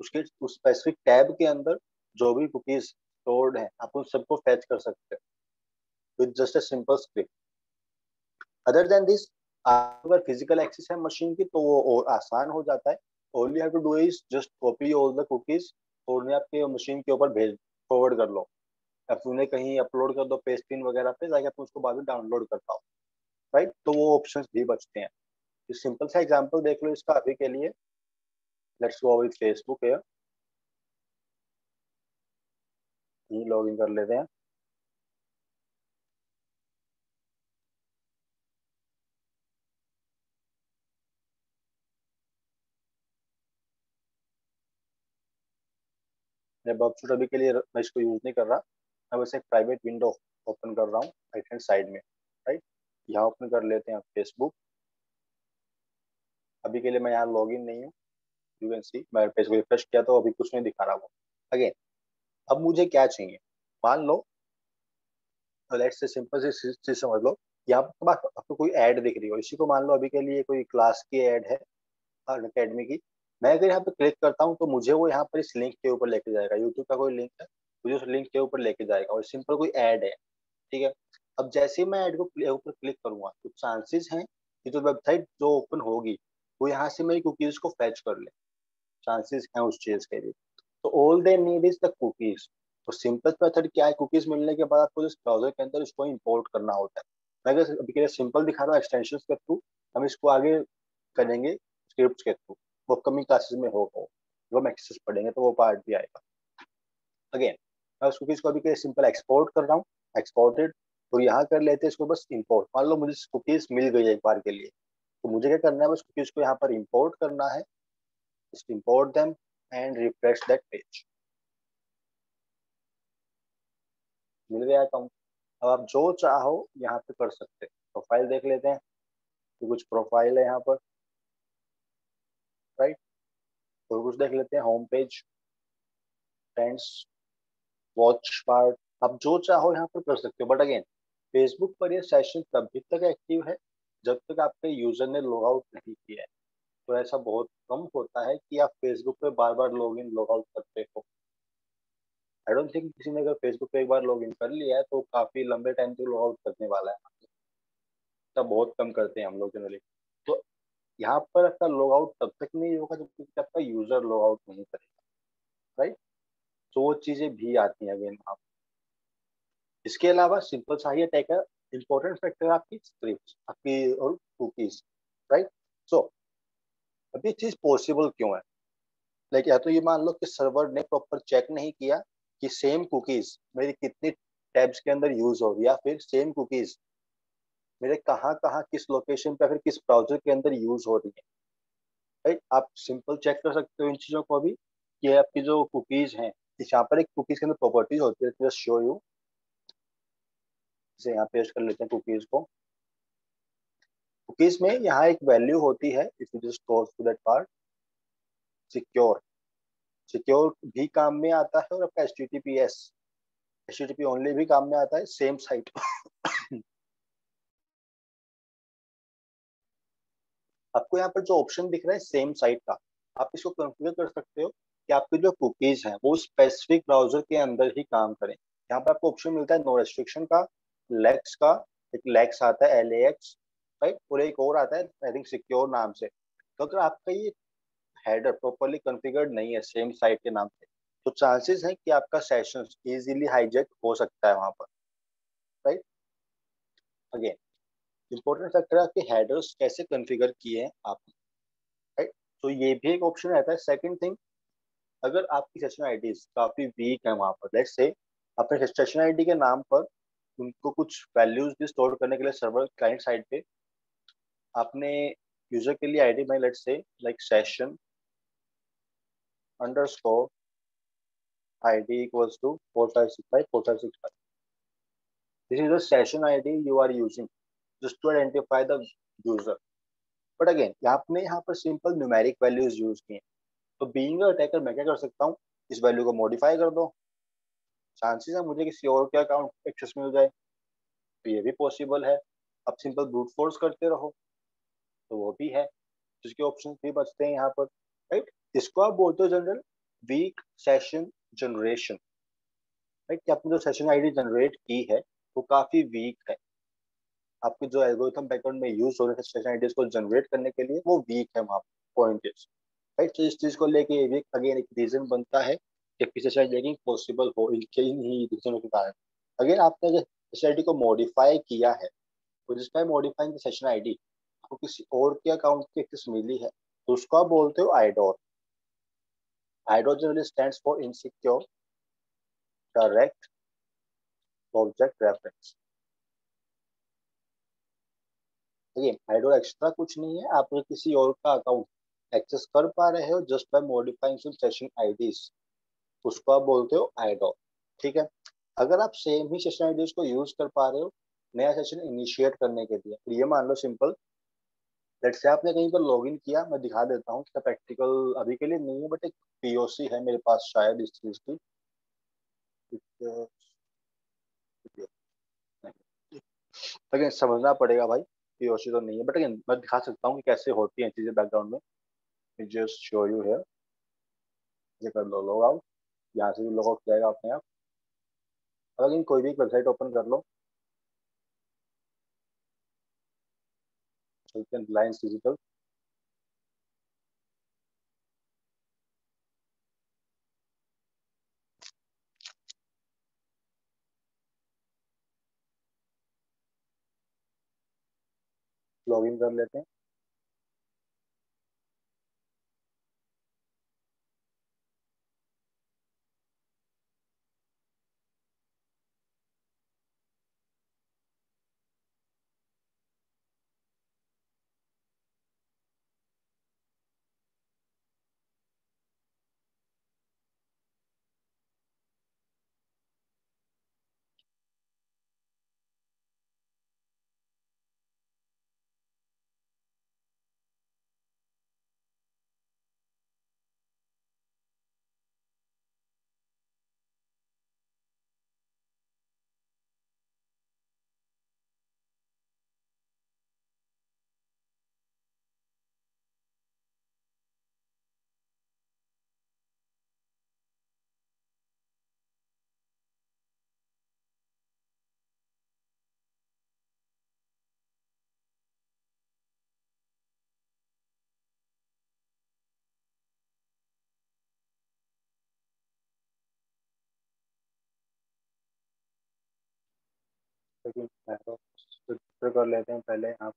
S1: उसके, उस स्पेसिफिक टैब के अंदर जो भी कुकीज स्टोर्ड है, आप उन सबको फैच कर सकते हो with just a simple script other than this अगर फ़िज़िकल एक्सेस है मशीन की तो वो और आसान हो जाता है। You have to do is just copy all the cookies उन्हें आपके मशीन के ऊपर भेज फॉरवर्ड कर लो। या फिर उन्हें कहीं अपलोड कर दो पेस्टिन वगैरह पे ताकि आप उसको बाद में डाउनलोड कर पाओ। राइट तो वो ऑप्शन भी बचते हैं। तो सिंपल सा एग्ज़ाम्पल देख लो इसका अभी के लिए। लेट्स गो फेसबुक है लॉग इन कर लेते हैं। मैं बॉक्स अभी के लिए मैं इसको यूज़ नहीं कर रहा। मैं वैसे एक प्राइवेट विंडो ओपन कर रहा हूँ राइट हैंड साइड में राइट यहाँ ओपन कर लेते हैं फेसबुक अभी के लिए मैं यहाँ लॉग नहीं हूँ। यू कैन सी मैं पेज को रिफ्रेश किया तो अभी कुछ नहीं दिखा रहा वो अगेन अब मुझे क्या चाहिए? मान लो लेट्स से सिंपल सी चीज़ समझ लो। यहाँ पर आपको कोई ऐड दिख रही हो। इसी को मान लो अभी के लिए कोई क्लास की ऐड है अकेडमी की। मैं अगर यहाँ पे क्लिक करता हूँ तो मुझे वो यहाँ पर इस लिंक के ऊपर लेके जाएगा। यूट्यूब का कोई लिंक है? मुझे उस लिंक के ऊपर लेके जाएगा और सिंपल कोई ऐड है। ठीक है? अब जैसे ही मैं ऐड को ऊपर क्लिक करूँगा तो चांसेस हैं कि जो वेबसाइट जो ओपन होगी, वो यहाँ से मेरी कुकीज को फैच कर ले। चांसेस हैं उस चीज़ के लिए। तो all they need is the cookies तो सिंपल मेथड क्या है? कुकीज मिलने के बाद आपको जिस ब्राउज़र के अंदर इसको इम्पोर्ट करना होता है। मैं अगर अभी के लिए सिंपल दिखा रहा हूँ एक्सटेंशन के थ्रू हम इसको आगे करेंगे स्क्रिप्ट के थ्रू वो अपकमिंग क्लासेस में होगा जब हम एक्सेस पढ़ेंगे तो वो पार्ट भी आएगा। अगेन मैं उस कुकीज को अभी सिंपल एक्सपोर्ट कर रहा हूँ एक्सपोर्टेड तो यहाँ कर लेते हैं इसको बस इम्पोर्ट मान लो मुझे कुकीज मिल गई है एक बार के लिए तो मुझे क्या करना है, बस कुकीज को यहाँ पर इम्पोर्ट करना है import them and refresh that page मिल गया अकाउंट अब आप जो चाहो यहाँ पे कर सकते हैं। प्रोफ़ाइल देख लेते हैं तो कुछ प्रोफ़ाइल है यहाँ पर। राइट और कुछ देख लेते हैं home page friends watch part आप जो चाहो यहाँ पर कर सकते हो। बट अगेन फेसबुक पर ये सेशन तभी तक एक्टिव है, जब तक आपके यूज़र ने लॉग आउट नहीं किया है। तो ऐसा बहुत कम होता है कि आप फेसबुक पे बार बार लॉग इन लॉग आउट करते हो। आई डोंट थिंक किसी ने अगर फेसबुक पे एक बार लॉग इन कर लिया है तो काफ़ी लंबे टाइम तक लॉग आउट करने वाला है। तब बहुत कम करते हैं हम लोग जनरली तो यहाँ पर आपका लॉग आउट तब तक नहीं होगा जब तक आपका यूज़र लॉग आउट नहीं करेगा राइट तो वो चीज़ें भी आती हैं अगेन आप। इसके अलावा सिंपल सा ही अटैक है इंपॉर्टेंट फैक्टर आपकी स्क्रिप्ट आपकी और कुकीज राइट सो अब ये चीज़ पॉसिबल क्यों है? लाइक या तो ये मान लो कि सर्वर ने प्रॉपर चेक नहीं किया कि सेम कुकीज मेरी कितनी टैब्स के अंदर यूज़ हो या फिर सेम कुकीज मेरे कहाँ कहाँ किस लोकेशन पे फिर किस ब्राउज़र के अंदर यूज़ हो रही है। राइट आप सिंपल चेक कर सकते हो इन चीज़ों को भी कि आपकी जो कुकीज़ हैं यहाँ पर एक कुकीज़ के अंदर प्रॉपर्टीज़ होती है जस्ट शो यू यहाँ पेश कर लेते हैं कुकीज़ को। कुकीज़ में यहाँ एक वैल्यू होती है if you just go to that part secure secure भी काम में आता है और आपका H T T P S H T T P only भी काम में आता है सेम साइट आपको यहाँ पर जो ऑप्शन दिख रहा है सेम साइट का, आप इसको कॉन्फ़िगर कर सकते हो कि आपके जो कुकीज हैं, वो स्पेसिफिक ब्राउज़र के अंदर ही काम करें। यहाँ पर आपको ऑप्शन मिलता है नो रेस्ट्रिक्शन का लेक्स का, एक लेक्स आता है एल एक्स राइट और एक और आता है आई थिंक सिक्योर नाम से। तो अगर आपका ये हेडर प्रॉपरली कॉन्फ़िगर्ड नहीं है सेम साइट के नाम से तो चांसेस है कि आपका सेशन इजीली हाईजेक हो सकता है वहाँ पर राइट अगेन इंपॉर्टेंट फैक्टर है कि हेडर्स कैसे कॉन्फ़िगर किए हैं आपने राइट तो ये भी एक ऑप्शन रहता है। सेकेंड थिंग अगर आपकी सेशन आईडी काफ़ी वीक है वहाँ पर लेट से अपने सेशन आईडी के नाम पर उनको कुछ वैल्यूज़ भी स्टोर करने के लिए सर्वर क्लाइंट साइड पे, आपने यूज़र के लिए आईडी में let say like session underscore four five six 4565 4565 this is the session id you are using. Just to identify the user. But again आपने यहाँ पर सिंपल न्यूमेरिक वैल्यूज़ यूज़ किए तो बीइंग अटैकर मैं क्या कर सकता हूँ? इस वैल्यू को मॉडिफाई कर दो। चांसेस है मुझे किसी और के अकाउंट एक्सेस मिल जाए। तो ये भी पॉसिबल है। अब सिंपल ब्रूट फोर्स करते रहो। तो वो भी है। जिसके ऑप्शन भी बचते हैं यहाँ पर। राइट इसको आप बोलते हो general weak session generation right कि आपने जो सेशन आईडी जनरेट की है, वो काफ़ी वीक है। आपके जो एल्गोरिथम बैकग्राउंड में यूज़ हो रहे हैं सेशन आईडीज को जनरेट करने के लिए, वो वीक है वहाँ पॉइंट इज़ राइट तो इस चीज़ को लेके भी अगेन एक रीजन बनता है कि आईडी पॉसिबल हो इनके ही रीजनों के कारण। अगेन आपने जो सेशन आईडी को मॉडिफाई किया है तो जिस टाइम मॉडिफाइंग सेशन आईडी आपको किसी और के अकाउंट की एक्सेस मिली है तो उसको आप बोलते हो IDOR IDOR generally stands for insecure direct object reference. अगेन आइडोर एक्स्ट्रा कुछ नहीं है, आप किसी और का अकाउंट एक्सेस कर पा रहे हो just by modifying some session IDs उसको आप बोलते हो आइडोर ठीक है? अगर आप सेम ही सेशन आईडीज को यूज़ कर पा रहे हो, नया सेशन इनिशिएट करने के लिए तो ये मान लो सिंपल लेट से आपने कहीं पर लॉगिन किया, मैं दिखा देता हूँ इसका प्रैक्टिकल अभी के लिए नहीं है बट एक पीओसी है मेरे पास शायद इस चीज़ की। समझना पड़ेगा भाई। पीओसी तो नहीं है। बट अगेन मैं दिखा सकता हूँ कि कैसे होती हैं चीज़ें बैकग्राउंड में। जस्ट शो यू है ये कर लो लोग आउट यहाँ से भी लॉग आउट जाएगा अपने आप। अगर कोई भी वेबसाइट ओपन कर लो। Reliance Reliance Digital. लॉगिन कर लेते हैं लेकिन तो कर लेते हैं पहले आप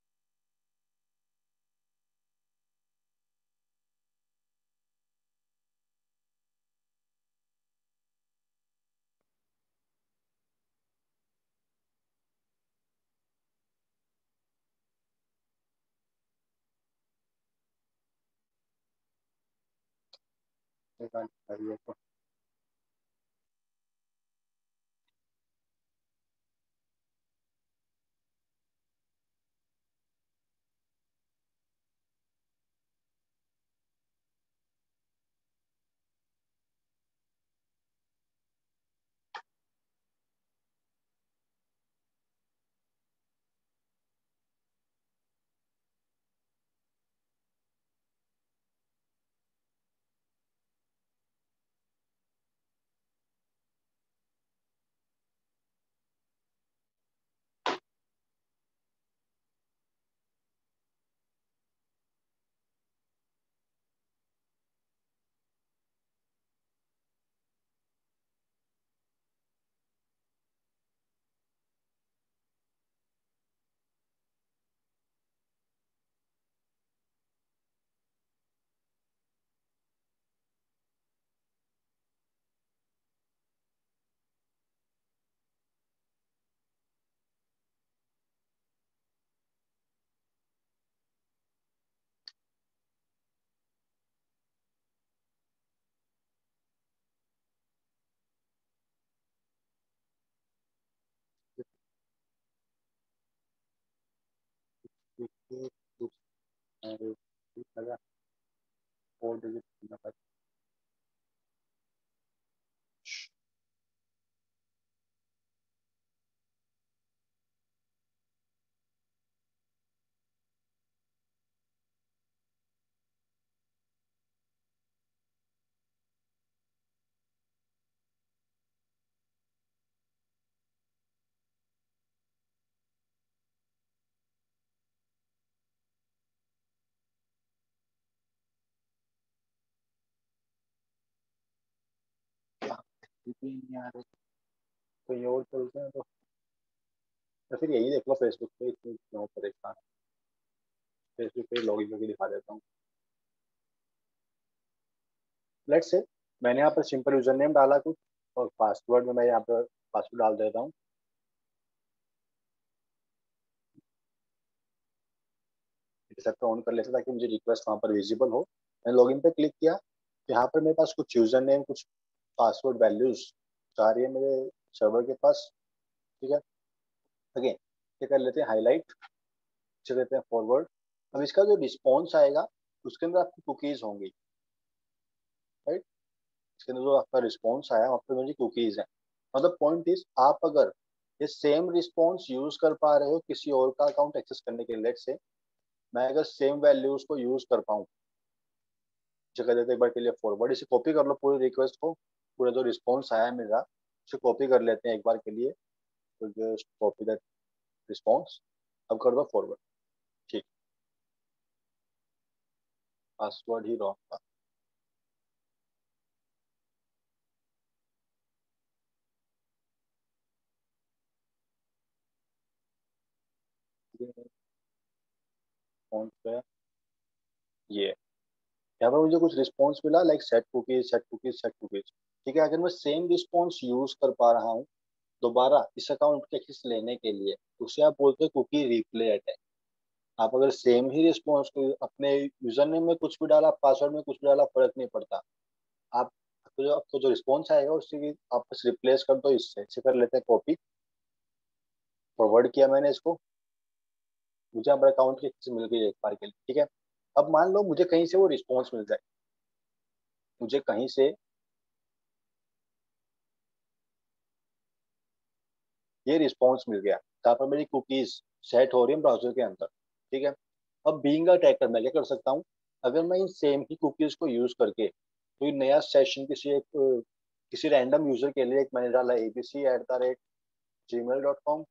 S1: तो फोर डिजिट नहीं आ रहे कोई और चलते हैं तो या फिर यही देख लो फेसबुक पे इतनी क्यों परेशान फेसबुक पे लॉगिन करके दिखा देता हूँ। लेट्स से मैंने यहाँ पर सिंपल यूज़र नेम डाला कुछ और पासवर्ड में मैं यहाँ पर पासवर्ड डाल देता हूँ। ऑन कर लेते ताकि मुझे रिक्वेस्ट वहाँ पर विजिबल हो। मैंने लॉगिन पे क्लिक किया। यहाँ पर मेरे पास कुछ यूज़र नेम कुछ पासवर्ड वैल्यूज़ जा रही है मेरे सर्वर के पास, ठीक है? अगेन ये कर लेते हैं? हाईलाइट चले देते हैं फॉरवर्ड अब इसका जो रिस्पॉन्स आएगा, उसके अंदर आपकी कुकीज होंगी। राइट इसके अंदर जो आपका रिस्पॉन्स आया, वहाँ पर मेरी कुकीज है। मतलब पॉइंट इज़ आप अगर ये सेम रिस्पॉन्स यूज़ कर पा रहे हो किसी और का अकाउंट एक्सेस करने के लेट से मैं अगर सेम वैल्यूज़ को यूज़ कर पाऊँ, जगह देते एक बार के लिए फॉरवर्ड इसे कॉपी कर लो पूरी रिक्वेस्ट को। पूरा जो रिस्पॉन्स आया है मेरा, उसे कॉपी कर लेते हैं एक बार के लिए। तो जस्ट कॉपी दैट रिस्पॉन्स अब कर दो फॉरवर्ड ठीक। पासवर्ड ही रॉन्ग था। ये यहाँ पर मुझे कुछ रिस्पॉन्स मिला like set cookies set cookies set cookies ठीक है, अगर मैं सेम रिस्पॉन्स यूज़ कर पा रहा हूँ, दोबारा इस अकाउंट के एक्सेस लेने के लिए, उसे आप बोलते हैं कुकी रिप्ले अटैक आप अगर सेम ही रिस्पॉन्स को, अपने यूज़र नेम में कुछ भी डाला पासवर्ड में कुछ भी डाला, फ़र्क नहीं पड़ता. आप तो जो, आपको जो रिस्पॉन्स आएगा उससे आप बस रिप्लेस कर दो इससे. इसे कर लेते हैं कॉपी फॉरवर्ड किया मैंने इसको. मुझे हमारे अकाउंट की एक्सेस मिल गई एक बार के लिए, ठीक है? अब मान लो मुझे कहीं से वो रिस्पॉन्स मिल जाए. मुझे कहीं से ये रिस्पॉन्स मिल गया। जहाँ पर मेरी कुकीज सेट हो रही है ब्राउज़र के अंदर, ठीक है? अब बींग अटैकर मैं क्या कर सकता हूँ? अगर मैं इन सेम ही कुकीज को यूज़ करके कोई तो नया सेशन किसी एक, किसी रैंडम यूज़र के लिए एक मैंने डाला A B C at the rate Gmail dot com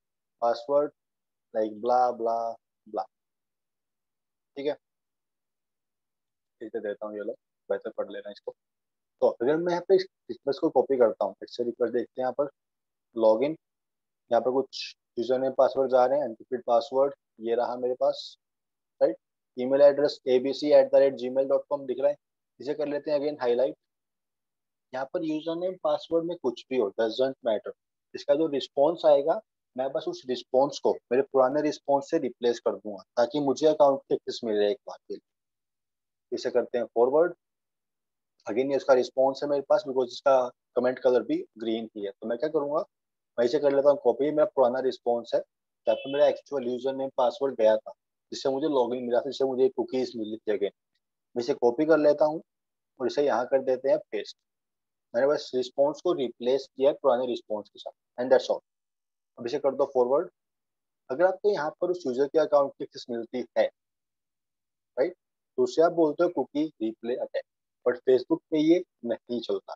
S1: password like blah blah blah ठीक है? ठीक है, देता हूँ ये लोग, बेहतर पढ़ लेना इसको। तो अगर मैं यहाँ पे रिक्वेस्ट को कॉपी करता हूँ इससे रिक्वेस्ट देखते हैं यहाँ पर लॉग इन यहाँ पर कुछ यूज़र नेम पासवर्ड जा रहे हैं एंटिफिड पासवर्ड ये रहा मेरे पास right email address A B C at the rate Gmail dot com दिख रहा है। इसे कर लेते हैं अगेन हाईलाइट यहाँ पर यूज़र नेम पासवर्ड में कुछ भी हो डजेंट मैटर इसका जो रिस्पॉन्स आएगा, मैं बस उस रिस्पॉन्स को, मेरे पुराने रिस्पॉन्स से रिप्लेस कर दूँगा, ताकि मुझे अकाउंट एक्सेस मिल जाए एक बार के लिए। इसे करते हैं फॉरवर्ड अगेन ये उसका रिस्पॉन्स है मेरे पास बिकॉज़ इसका कमेंट कलर भी ग्रीन ही है। तो मैं क्या करूँगा मैं इसे कर लेता हूँ कॉपी मेरा पुराना रिस्पॉन्स है। जहाँ पर मेरा एक्चुअल यूज़र नेम पासवर्ड गया था, जिससे मुझे लॉगिन मिला था, जिससे मुझे कुकीज मिली थी अगेन मैं इसे कॉपी कर लेता हूँ और इसे यहाँ कर देते हैं पेस्ट मैंने बस रिस्पॉन्स को रिप्लेस किया पुराने रिस्पॉन्स के साथ एंड दैट्स ऑल अब इसे कर दो फॉरवर्ड अगर आपको यहाँ पर उस यूज़र के अकाउंट की एक्सेस मिलती है राइट तो उसे आप बोलते हो cookie replay attack but Facebook पे ये नहीं चलता।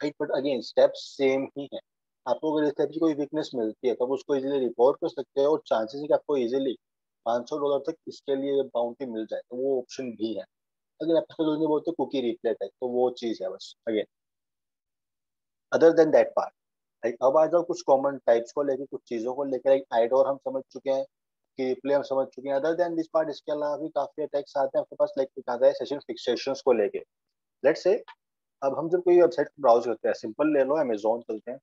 S1: Right but again step same ही है। आपको अगर इस टाइप की कोई वीकनेस मिलती है तो आप उसको इजीली रिपोर्ट कर सकते हैं और चांसेस है कि आपको इजीली 500 डॉलर तक इसके लिए बाउंटी मिल जाए तो वो ऑप्शन भी है। अगर आप इसको नहीं बोलते कुकी रिप्ले टाइप तो वो चीज़ है बस again other than that part like अब आ जाओ कुछ कॉमन टाइप्स को लेकर कुछ चीज़ों को लेकर एक आइडोर हम समझ चुके हैं, कि रिप्ले हम समझ चुके हैं। अदर देन दिस पार्ट इसके अलावा भी काफ़ी अटैक्स आते हैं आपके पास लाइक आता है सेशन फिक्सेशन को लेके। लेट से अब हम जब कोई वेबसाइट ब्राउज करते हैं सिंपल ले लो अमेजोन चलते हैं।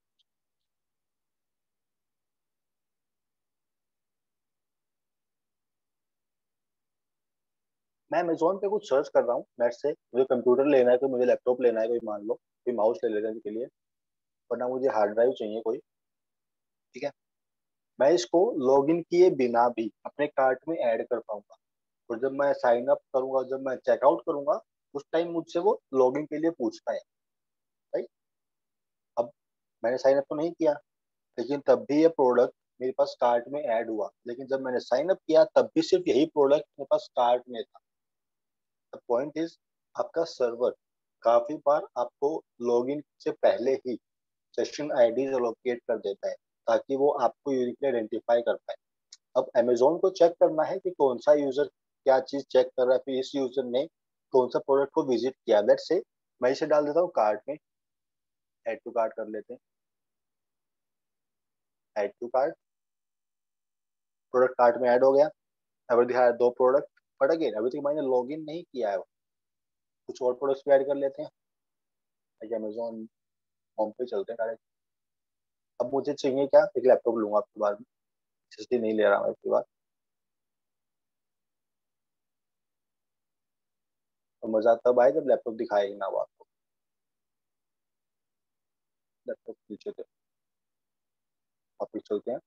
S1: मैं अमेजोन पे कुछ सर्च कर रहा हूँ नेट से। मुझे कंप्यूटर लेना है कोई, मुझे लैपटॉप लेना है कोई, मान लो, कोई माउस ले लेना के लिए। वरना मुझे हार्ड ड्राइव चाहिए कोई। ठीक है? मैं इसको लॉगिन किए बिना भी अपने कार्ट में ऐड कर पाऊँगा। और जब मैं साइन अप करूँगा, जब मैं चेकआउट करूँगा, उस टाइम मुझसे वो लॉग इन के लिए पूछता है राइट अब मैंने साइन अप तो नहीं किया, लेकिन तब भी ये प्रोडक्ट मेरे पास कार्ट में ऐड हुआ। लेकिन जब मैंने साइन अप किया, तब भी सिर्फ़ यही प्रोडक्ट मेरे पास कार्ट में था। पॉइंट इज़ आपका सर्वर काफ़ी बार आपको लॉगिन से पहले ही सेशन आईडी लोकेट कर देता है, ताकि वो आपको यूनिकली आइडेंटिफाई कर पाए। अब अमेजोन को चेक करना है कि कौन सा यूज़र क्या चीज़ चेक कर रहा है इस यूज़र ने कौन सा प्रोडक्ट को विज़िट किया। लेट से मैं इसे डाल देता हूँ कार्ट में। एड टू कार्ट कर लेते हैं। Add to cart product cart में ऐड हो गया। अगर दिखाया दो प्रोडक्ट बट अगेन अभी तक मैंने लॉग इन नहीं किया है। कुछ और प्रोडक्ट्स भी ऐड कर लेते हैं। अमेजोन होम पे चलते हैं डायरेक्ट अब मुझे चाहिए क्या? एक लैपटॉप लूँगा आपके बाद में एस नहीं ले रहा मैं इसके बाद। तो मज़ा तब आए जब लैपटॉप दिखाए ही ना वो आपको। लैपटॉप पीछे थे। वापस चलते हैं।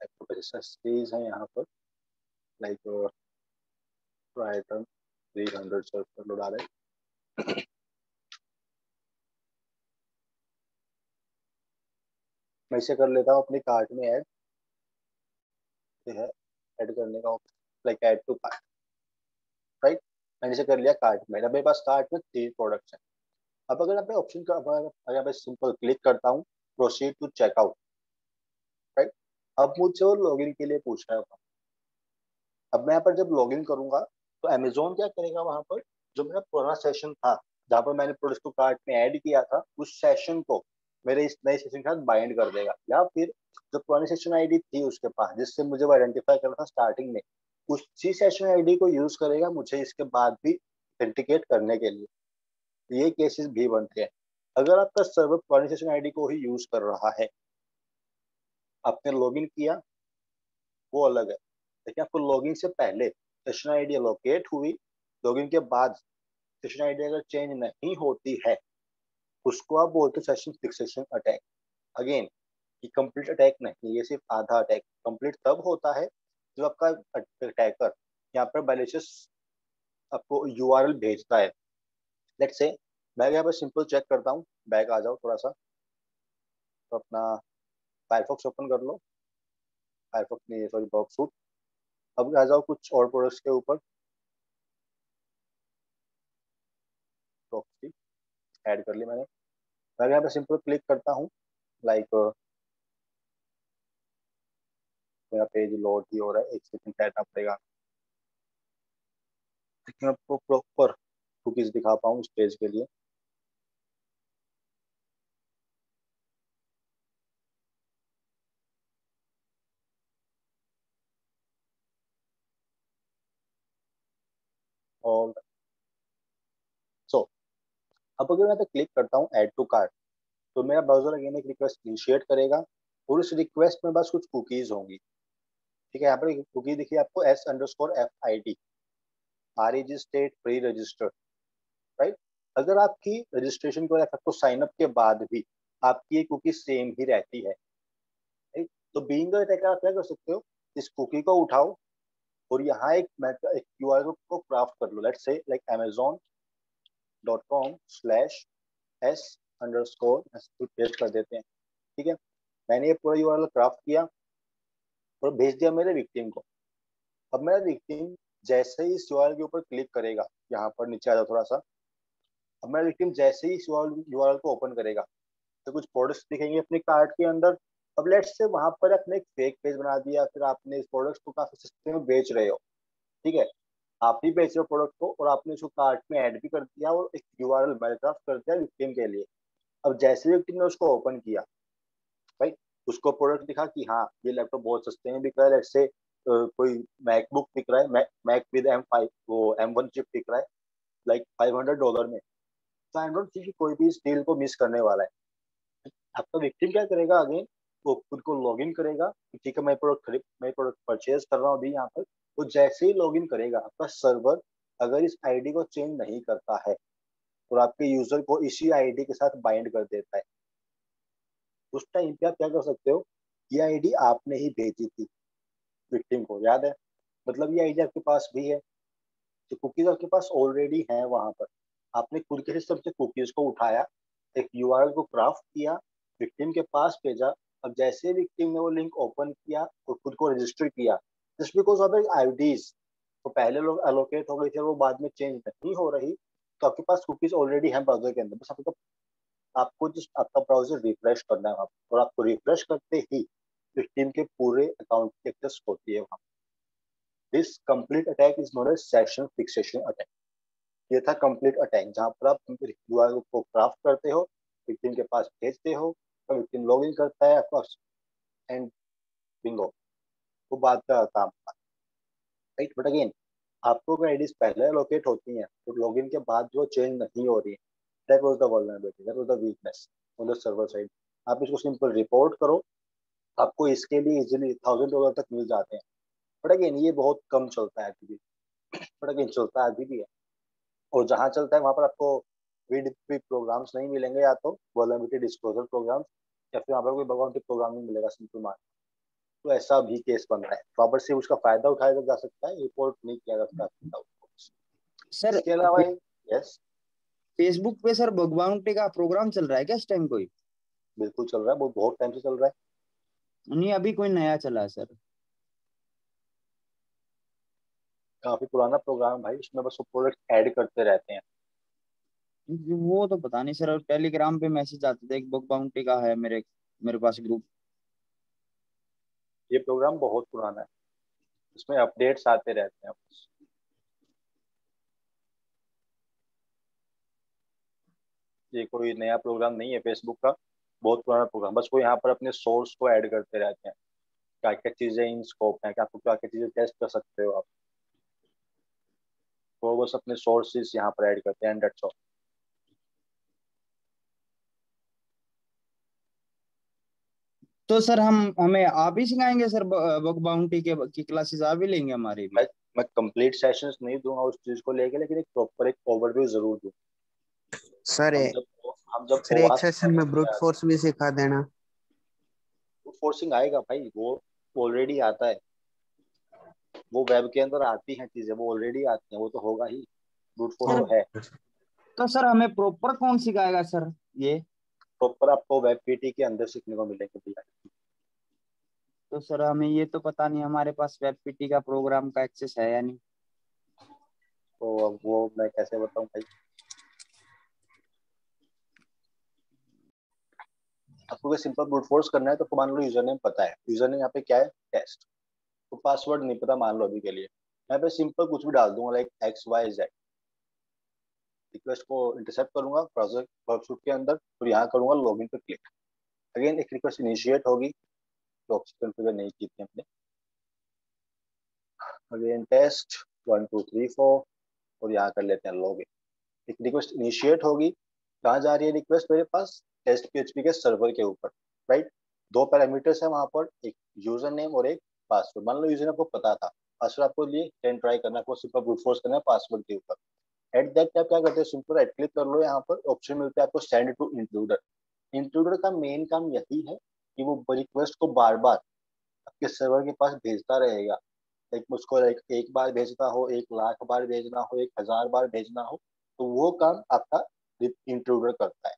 S1: लैपटॉप एसेसरीज हैं यहाँ पर। लाइक लोड आ रहे मैं इसे कर लेता हूँ, अपने कार्ट में ऐड है ऐड करने का like add to cart right मैंने इसे कर लिया कार्ट में। अब मेरे पास कार्ट में तीन प्रोडक्ट्स हैं। अब अगर मैं ऑप्शन का अगर मैं सिंपल क्लिक करता हूँ प्रोसीड टू चेकआउट राइट अब मुझसे वो लॉगिन के लिए पूछ रहा है। अब मैं यहाँ पर जब लॉगिन करूँगा तो अमेजोन क्या करेगा वहाँ पर? जो मेरा पुराना सेशन था, जहाँ पर मैंने प्रोडक्ट को कार्ट में ऐड किया था, उस सेशन को मेरे इस नए सेशन के साथ बाइंड कर देगा। या फिर जो पुरानी सेशन आईडी थी उसके पास, जिससे मुझे वो आइडेंटिफाई करना था स्टार्टिंग में, उसी सेशन आईडी को यूज़ करेगा मुझे इसके बाद भी ऑथेंटिकेट करने के लिए। ये केसेस भी बनते हैं। अगर आपका सर्वर पुरानी सेशन आईडी को ही यूज़ कर रहा है, आपने लॉगिन किया, वो अलग है। लेकिन आपको लॉगिंग से पहले सेशन आईडी लोकेट हुई लॉगिंग के बाद सेशन आईडी अगर चेंज नहीं होती है, उसको आप बोलते सेशन फिक्सेशन अटैक अगेन ये कंप्लीट अटैक नहीं, ये सिर्फ़ आधा अटैक कंप्लीट तब होता है जब आपका अटैकर यहाँ पर बैलेंसेस आपको यूआरएल भेजता है. लेट से मैं यहाँ पर सिंपल चेक करता हूँ. बैग आ जाओ थोड़ा सा. तो अपना फायरफॉक्स ओपन कर लो. फायरफॉक्स नहीं सॉरी बॉक्स सूट अब आ जाओ कुछ और प्रोडक्ट्स के ऊपर। ऐड कर ली मैंने। मैं यहाँ पे सिंपल क्लिक करता हूँ लाइक मेरा पेज लोड ही हो रहा है, एक सेकंड बैठना पड़ेगा। आपको प्रॉपर कुकीज दिखा पाऊँ इस पेज के लिए और सो so, अब अगर मैं तो क्लिक करता हूँ एड टू कार्ट तो मेरा ब्राउज़र अगेन एक रिक्वेस्ट इनिशिएट करेगा और उस रिक्वेस्ट में बस कुछ कुकीज होंगी। ठीक है, यहाँ पर कुकी दिखिए आपको S underscore F I D R is state pre registered right अगर आपकी रजिस्ट्रेशन के आपको साइन अप के बाद भी आपकी ये कुकी सेम ही रहती है राइट तो अटैकर आप क्या कर सकते हो? इस कुकी को उठाओ और यहाँ एक एक क्यू आर को क्राफ्ट कर लो let's say like Amazon dot com slash S underscore paste कर देते हैं, ठीक है? मैंने ये पूरा यू क्राफ्ट किया और भेज दिया मेरे विक्टिम को। अब मेरा विक्टिम जैसे ही इस यू के ऊपर क्लिक करेगा, यहाँ पर नीचे आ जाओ थोड़ा सा, अब मेरा विक्टिम जैसे ही इस यू को ओपन करेगा तो कुछ प्रोडक्ट्स दिखेंगे अपने कार्ड के अंदर। अब लेट्स से वहाँ पर आपने एक फेक पेज बना दिया, फिर आपने इस प्रोडक्ट को काफ़ी सस्ते में बेच रहे हो, ठीक है? आप ही बेच रहे हो प्रोडक्ट को और आपने उसको कार्ट में ऐड भी कर दिया और एक यू आर एल कर दिया विक्टिम के लिए। अब जैसे विक्टिम ने उसको ओपन किया भाई उसको प्रोडक्ट दिखा कि हाँ ये लैपटॉप बहुत सस्ते में बिक रहा है से कोई मैकबुक बिक रहा है मैक विद एम फाइव वो एम वन चिप बिक रहा है लाइक फाइव हंड्रेड डॉलर में। तो आई डोंट थिंक कोई भी इस डील को मिस करने वाला है। आपका विक्टिम क्या करेगा अगेन वो खुद को लॉग इन करेगा, ठीक है, मैं प्रोडक्ट खरीद, मैं प्रोडक्ट परचेज कर रहा हूँ अभी यहाँ पर। वो जैसे ही लॉग इन करेगा, आपका सर्वर अगर इस आईडी को चेंज नहीं करता है, और आपके यूज़र को इसी आईडी के साथ बाइंड कर देता है, उस टाइम पे आप क्या कर सकते हो? ये आईडी आपने ही भेजी थी विक्टिम को, याद है? मतलब ये आईडी आपके पास भी है तो कुकीज आपके पास ऑलरेडी है वहाँ पर। आपने खुद के सिस्टम से कुकीज को उठाया, एक यू को क्राफ्ट किया विक्टिम के पास भेजा, अब जैसे विक्टिम ने वो लिंक ओपन किया और खुद को रजिस्टर किया जस्ट बिकॉज़ ऑफ़ आईडीज तो पहले लोग एलोकेट हो गए थे, वो बाद में चेंज नहीं हो रही तो आपके पास कुकीज ऑलरेडी है ब्राउज़र के अंदर। बस आपको आपको जस्ट आपका ब्राउज़र रिफ्रेश करना है और आपको रिफ्रेश करते ही विक्टिम के पूरे अकाउंट की एक्सेस होती है वहाँ। This complete attack is not a session fixation attack ये था कंप्लीट अटैक जहाँ पर आप यूआरएल को क्राफ्ट करते हो विक्टिम के पास भेजते हो तो विक्टिम लॉग इन करता है एंड बिंगो वो बात का काम राइट बट अगेन आपको अगर आईडीज पहले लोकेट होती हैं तो लॉगिन के बाद जो चेंज नहीं हो रही है that was the vulnerability that was the weakness on the server side आप इसको सिंपल रिपोर्ट करो, आपको इसके लिए इजीली थाउज़ेंड डॉलर तक मिल जाते हैं। बट अगेन ये बहुत कम चलता है अभी भी। बट अगेन चलता है अभी भी है। और जहाँ चलता है, वहाँ पर आपको वीडीपी प्रोग्राम्स नहीं मिलेंगे या तो वॉलमिटी डिस्क्लोजर प्रोग्राम्स या फिर वहाँ पर कोई भगवान प्रोग्राम नहीं मिलेगा सिंपल मान तो ऐसा भी केस बन रहा है। तो से उसका फ़ायदा उठाया जा सकता है रिपोर्ट नहीं किया जा सकता
S3: सर इसके अलावा यस फेसबुक पे सर भगवान का प्रोग्राम चल रहा है क्या इस टाइम कोई?
S1: बिल्कुल चल रहा है बहुत टाइम से चल रहा है।
S3: नहीं अभी कोई नया चला है सर
S1: काफ़ी पुराना प्रोग्राम भाई इसमें बस वो प्रोडक्ट ऐड करते रहते हैं।
S3: वो तो पता नहीं सर टेलीग्राम पे मैसेज आते थे एक बुक बाउंटी का है मेरे मेरे पास ग्रुप
S1: ये प्रोग्राम बहुत पुराना है। इसमें अपडेट्स आते रहते हैं। ये कोई नया प्रोग्राम नहीं है फेसबुक का, बहुत पुराना प्रोग्राम बस वो यहाँ पर अपने सोर्स को ऐड करते रहते हैं। क्या क्या चीज़ें इन स्कोप है, क्या क्या चीज़ें टेस्ट कर सकते हो आप। वो बस अपने सोर्सेज यहाँ पर ऐड करते हैं डेट्स ऑल
S3: तो सर हम हमें आप ही सिखाएँगे सर बुक बाउंटी के की क्लासेस आप ही लेंगे हमारी?
S1: मैं मैं कंप्लीट सेशंस नहीं दूँगा उस चीज़ को लेके लेकिन एक प्रॉपर एक ओवरव्यू ज़रूर दूँ।
S4: सर हम जब सर एक सेशन में ब्रूट फोर्स भी सिखा देना।
S1: ब्रूट फोर्सिंग आएगा भाई वो ऑलरेडी आता है। वो वेब के अंदर आती हैं चीज़ें वो ऑलरेडी आती हैं वो तो होगा ही। ब्रूट फोर्स है।
S3: तो सर हमें प्रॉपर कौन सिखाएगा सर ये?
S1: प्रॉपर आपको वेब पीटी के अंदर सीखने को मिलेंगे
S3: तो सर हमें ये तो पता नहीं हमारे पास वेब पीटी का प्रोग्राम का एक्सेस है या नहीं?
S1: तो अब वो मैं कैसे बताऊँ भाई? आपको सिंपल ब्रूट फोर्स करना है तो मान लो यूज़र नेम पता है। यूज़र नेम यहाँ पे क्या है? टेस्ट तो पासवर्ड नहीं पता मान लो अभी के लिए। यहाँ पे सिंपल कुछ भी डाल दूँगा like X Y Z request को इंटरसेप्ट करूँगा ब्राउज़र वर्कशूट के अंदर और यहाँ करूँगा लॉगिन पे क्लिक अगेन एक रिक्वेस्ट इनिशिएट होगी प्रॉक्सी कॉन्फ़िगर नहीं की थी हमने. Again test one two three four और यहाँ कर लेते हैं लॉगिन एक रिक्वेस्ट इनिशिएट होगी. कहाँ जा रही है रिक्वेस्ट मेरे पास टेस्ट पीएचपी के सर्वर के ऊपर राइट दो पैरामीटर्स है वहाँ पर, एक यूज़र नेम और एक पासवर्ड मान लो यूज़र आपको पता था. पासवर्ड आपको लिए टेन ट्राई करना आपको सिंपल ब्रूट फोर्स करना है पासवर्ड के ऊपर. एट दैट टाइम क्या करते हैं? सिंपल राइट क्लिक कर लो, यहाँ पर ऑप्शन मिलता है आपको सेंड टू इंक्लूडर इंक्लूडर का मेन काम यही है कि वो रिक्वेस्ट को बार बार आपके सर्वर के पास भेजता रहेगा। लाइक उसको लाइक एक बार भेजना हो, एक लाख बार भेजना हो, एक हज़ार बार भेजना हो तो वो काम आपका इंक्लूडर करता है।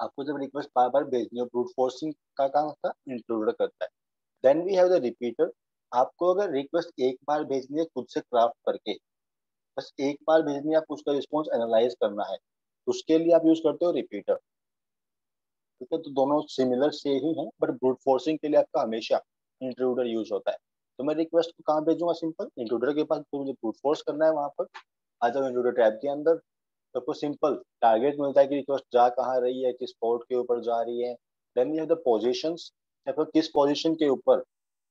S1: आपको जब रिक्वेस्ट बार बार भेजनी हो ब्रूट फोर्सिंग का काम आपका इंक्लूडर करता है। Then we have the repeater आपको अगर रिक्वेस्ट एक बार भेजनी है खुद से क्राफ्ट करके बस एक बार भेजनी आपको उसका रिस्पॉन्स एनालाइज करना है। उसके लिए आप यूज़ करते हो रिपीटर ठीक है तो दोनों सिमिलर से ही हैं बट ब्रूट फोर्सिंग के लिए आपका हमेशा इंट्रूडर यूज़ होता है। तो मैं रिक्वेस्ट को कहाँ भेजूँगा सिंपल इंट्रूडर के पास तो मुझे ब्रूट फोर्स करना है वहाँ पर। आ जाओ इंट्रूडर टैब के अंदर। तो आपको सिंपल टारगेट मिलता है कि रिक्वेस्ट जा कहाँ रही है, किस पोर्ट के ऊपर जा रही है। Then you have the positions या फिर किस पोजिशन के ऊपर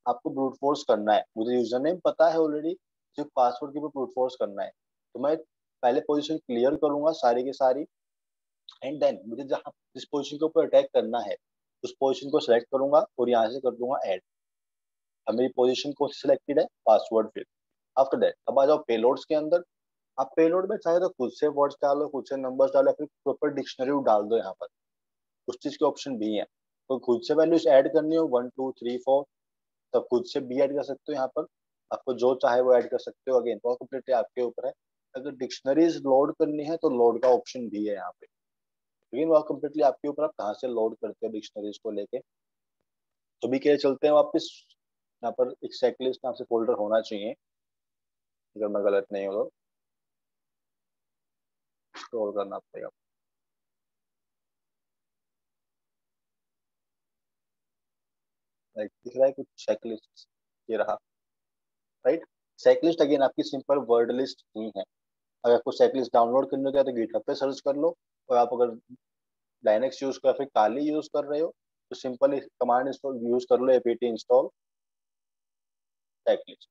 S1: आपको ब्रूट फोर्स करना है। मुझे यूज़र नेम पता है ऑलरेडी सिर्फ़ पासवर्ड के ऊपर ब्रूट फोर्स करना है तो मैं पहले पोजीशन क्लियर करूँगा सारी की सारी एंड देन मुझे जहाँ जिस पोजीशन के ऊपर अटैक करना है, उस पोजीशन को सिलेक्ट करूँगा और यहाँ से कर दूँगा ऐड अब मेरी पोजीशन कौन सी सिलेक्टेड है पासवर्ड फ़ील्ड आफ्टर दैट अब आ जाओ पेलोड्स के अंदर. आप पेलोड में चाहे तो खुद से वर्ड्स डालो, खुद से नंबर्स डालो फिर प्रॉपर डिक्शनरी डाल दो यहाँ पर. उस चीज़ के ऑप्शन भी है. तो खुद से वैल्यूज़ ऐड करनी हो वन टू थ्री फोर तब खुद से बी ऐड कर सकते हो यहाँ पर. आपको जो चाहे वो ऐड कर सकते हो। अगेन वो कम्प्लीटली आपके ऊपर है। अगर डिक्शनरीज लोड करनी है तो लोड का ऑप्शन भी है यहाँ पे। लेकिन वो कम्प्लीटली आपके ऊपर, आप कहाँ से लोड करते हो डिक्शनरीज को लेके? तो भी क्या चलते हैं वापस। यहाँ पर एक सेकलिस्ट नाम से फोल्डर होना चाहिए। अगर मैं गलत नहीं हो तो। स्क्रॉल करना पड़ेगा। दिख रहा है कुछ चेकलिस्ट ये रहा। राइट? साइकिलिस्ट अगेन आपकी सिंपल वर्ड लिस्ट ही है। अगर आपको साइकिलिस्ट डाउनलोड करने का तो गिटहब पे सर्च कर लो और आप अगर लाइनेक्स यूज़ कर, फिर काली यूज़ कर रहे हो तो सिंपल कमांड इंस्टॉल यूज़ कर लो एपीटी इंस्टॉल साइकिलिस्ट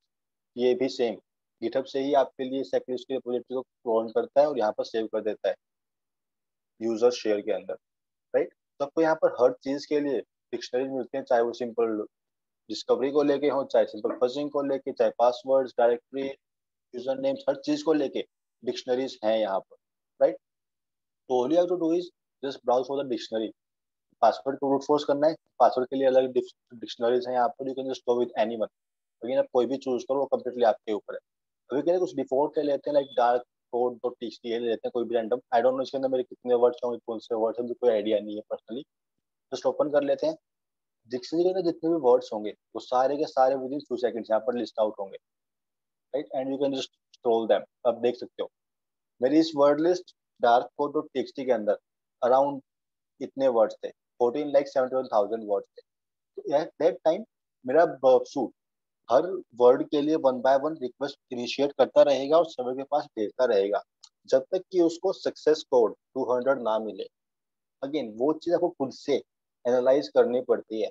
S1: ये भी सेम गिटहब से ही आपके लिए साइकिलिस्ट के रिपोजिटरी को क्लोन करता है और यहाँ पर सेव कर देता है यूज़र शेयर के अंदर। राइट तो आपको यहाँ पर हर चीज़ के लिए डिक्शनरी मिलती है, चाहे वो सिंपल डिस्कवरी को लेके हो, चाहे सिंपल फजिंग को लेके, चाहे पासवर्ड्स डायरेक्टरी यूज़र नेम हर चीज़ को लेके डिक्शनरीज हैं यहाँ पर राइट तो have to do is just browse for the dictionary password को रूट फोर्स करना है पासवर्ड के लिए अलग डिक्शनरीज हैं यहाँ पर you can just go with anyone again आप कोई भी चूज़ करो, वो कम्प्लीटली आपके ऊपर है. अभी क्या कुछ डिफ़ॉल्ट ले लेते हैं like dark code dot T ले लेते हैं, कोई भी रैंडम आई डोंट नो इसके अंदर मेरे कितने वर्ड्स होंगे, कौन से वर्ड्स हैं, मुझे कोई आइडिया नहीं है पर्सनली जस्ट ओपन कर लेते हैं. डिक्शनरी के अंदर जितने भी वर्ड्स होंगे, वो सारे के सारे विद इन टू सेकंड्स यहाँ पर लिस्ट आउट होंगे right and you can just scroll them आप देख सकते हो। मेरी इस word list dark code dot T के अंदर अराउंड इतने वर्ड्स थे? Fourteen like seventy one thousand words थे। तो दैट टाइम मेरा सूट हर वर्ड के लिए one by one request initiate करता रहेगा और सर्वर के पास भेजता रहेगा। जब तक कि उसको सक्सेस कोड 200 ना मिले। अगेन वो चीज़ आपको खुद से एनालाइज करनी पड़ती है।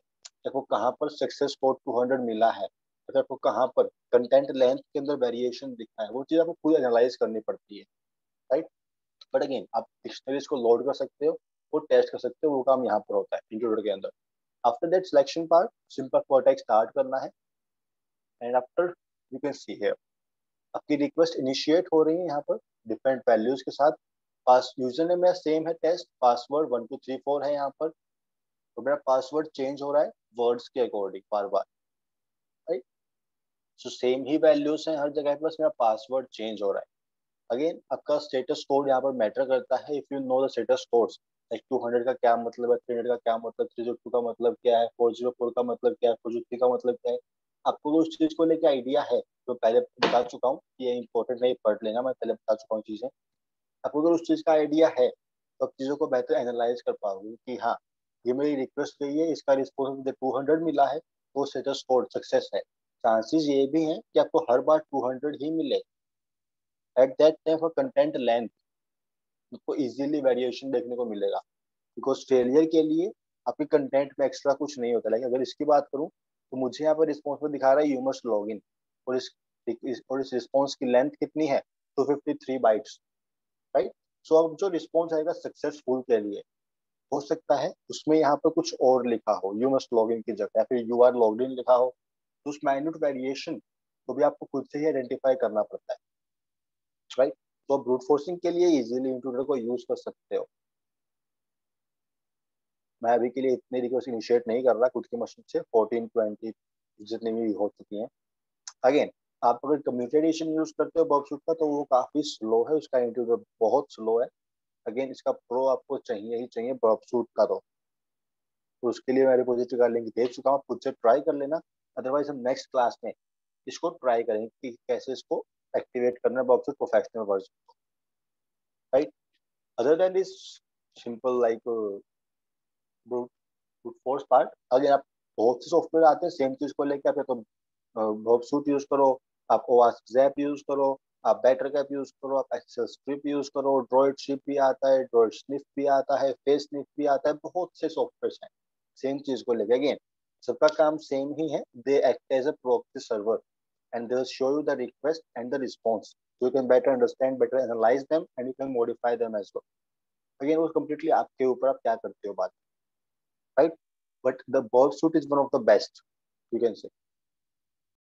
S1: आपको कहाँ पर सक्सेस कोड 200 मिला है अगर आपको कहाँ पर कंटेंट लेंथ के अंदर वेरिएशन दिखा है, वो चीज़ आपको खुद एनालाइज करनी पड़ती है राइट बट अगेन आप डिक्शनरीज को लोड कर सकते हो वो टेस्ट कर सकते हो, वो काम यहाँ पर होता है इंक्लूडर के अंदर। After that selection part simple vertex start करना है and after you can see here आपकी रिक्वेस्ट इनिशिएट हो रही है यहाँ पर डिफरेंट वैल्यूज़ के साथ पास यूज़र ने मेरा सेम है test password one two three four है यहाँ पर तो मेरा पासवर्ड चेंज हो रहा है वर्ड्स के अकॉर्डिंग बार बार। राइट सो सेम ही वैल्यूज़ हैं हर जगह, बस मेरा पासवर्ड चेंज हो रहा है। अगेन आपका स्टेटस कोड यहाँ पर मैटर करता है। If you know the status codes like two hundred का क्या मतलब है थ्री हंड्रेड का क्या मतलब थ्री ज़ीरो टू का मतलब क्या है फोर ज़ीरो फोर का मतलब क्या है फोर ज़ीरो थ्री का मतलब क्या है? आपको तो उस चीज़ को लेके आइडिया है। तो पहले बता चुका हूँ ये इंपॉर्टेंट नहीं, पढ़ लेना, मैं पहले बता चुका हूँ चीज़ें। आपको अगर उस चीज़ का आइडिया है तो आप चीज़ों को बेहतर एनालाइज कर पाओगे कि हाँ ये मेरी रिक्वेस्ट गई है, इसका रिस्पॉन्स मुझे टू हंड्रेड मिला है वो स्टेटस कोड सक्सेस है। चांसेस ये भी हैं कि आपको हर बार टू हंड्रेड ही मिले। At that time for content length आपको इजीली वेरिएशन देखने को मिलेगा। बिकॉज़ फेलियर के लिए आपके कंटेंट में एक्स्ट्रा कुछ नहीं होता। लाइक अगर इसकी बात करूँ तो मुझे यहाँ पर रिस्पॉन्स पर दिखा रहा है यू मस्ट लॉग इन और इस और इस रिस्पॉन्स की लेंथ कितनी है? Two fifty three bytes right so अब जो रिस्पॉन्स आएगा सक्सेसफुल के लिए हो सकता है, उसमें यहाँ पर कुछ और लिखा हो। यू मस्ट लॉग इन की जगह, या फिर यू आर लॉग इन लिखा हो। तो उस माइन्यूट वेरिएशन को भी आपको खुद से ही आइडेंटिफाई करना पड़ता है। राइट तो आप ब्रूट फोर्सिंग के लिए इजीली इंट्रूडर को यूज़ कर सकते हो। मैं अभी के लिए इतने रिक्वेस्ट इनिशिएट नहीं कर रहा, खुद की मशीन से फोर्टीन ट्वेंटी जितनी भी हो चुकी हैं। अगेन आप अगर कम्युनिकेशन यूज़ करते हो बॉक्सूट का तो वो काफ़ी स्लो है, उसका इंट्रूडर बहुत स्लो है। अगेन इसका प्रो आपको चाहिए ही चाहिए बॉक्सूट का तो उसके लिए मैं रिपोजिटरी का लिंक दे चुका हूँ खुद से ट्राई कर लेना। अदरवाइज़ हम नेक्स्ट क्लास में इसको ट्राई करेंगे कि कैसे इसको एक्टिवेट करना है Burp Suite professional version right other than this simple like force part अगर आप बहुत से सॉफ्टवेयर आते हैं सेम चीज़ को लेकर आप तो बॉब सूट यूज़ करो, आप ओआस जैप यूज़ करो आप बैटर कैप यूज़ करो, आप एक्सेल स्क्रिप यूज़ करो, ड्रॉइड शिप भी आता है, ड्रॉइड स्निफ भी आता है, फेस स्निफ भी आता है, बहुत से सॉफ्टवेयर हैं। सेम चीज़ को लेके अगेन सबका काम सेम ही है they act as a proxy server and they show you the request and the response you can better understand better analyse them and you can modify them as well again वो completely आपके ऊपर आप क्या करते हो बात? Right but the Burp Suite is one of the best you can say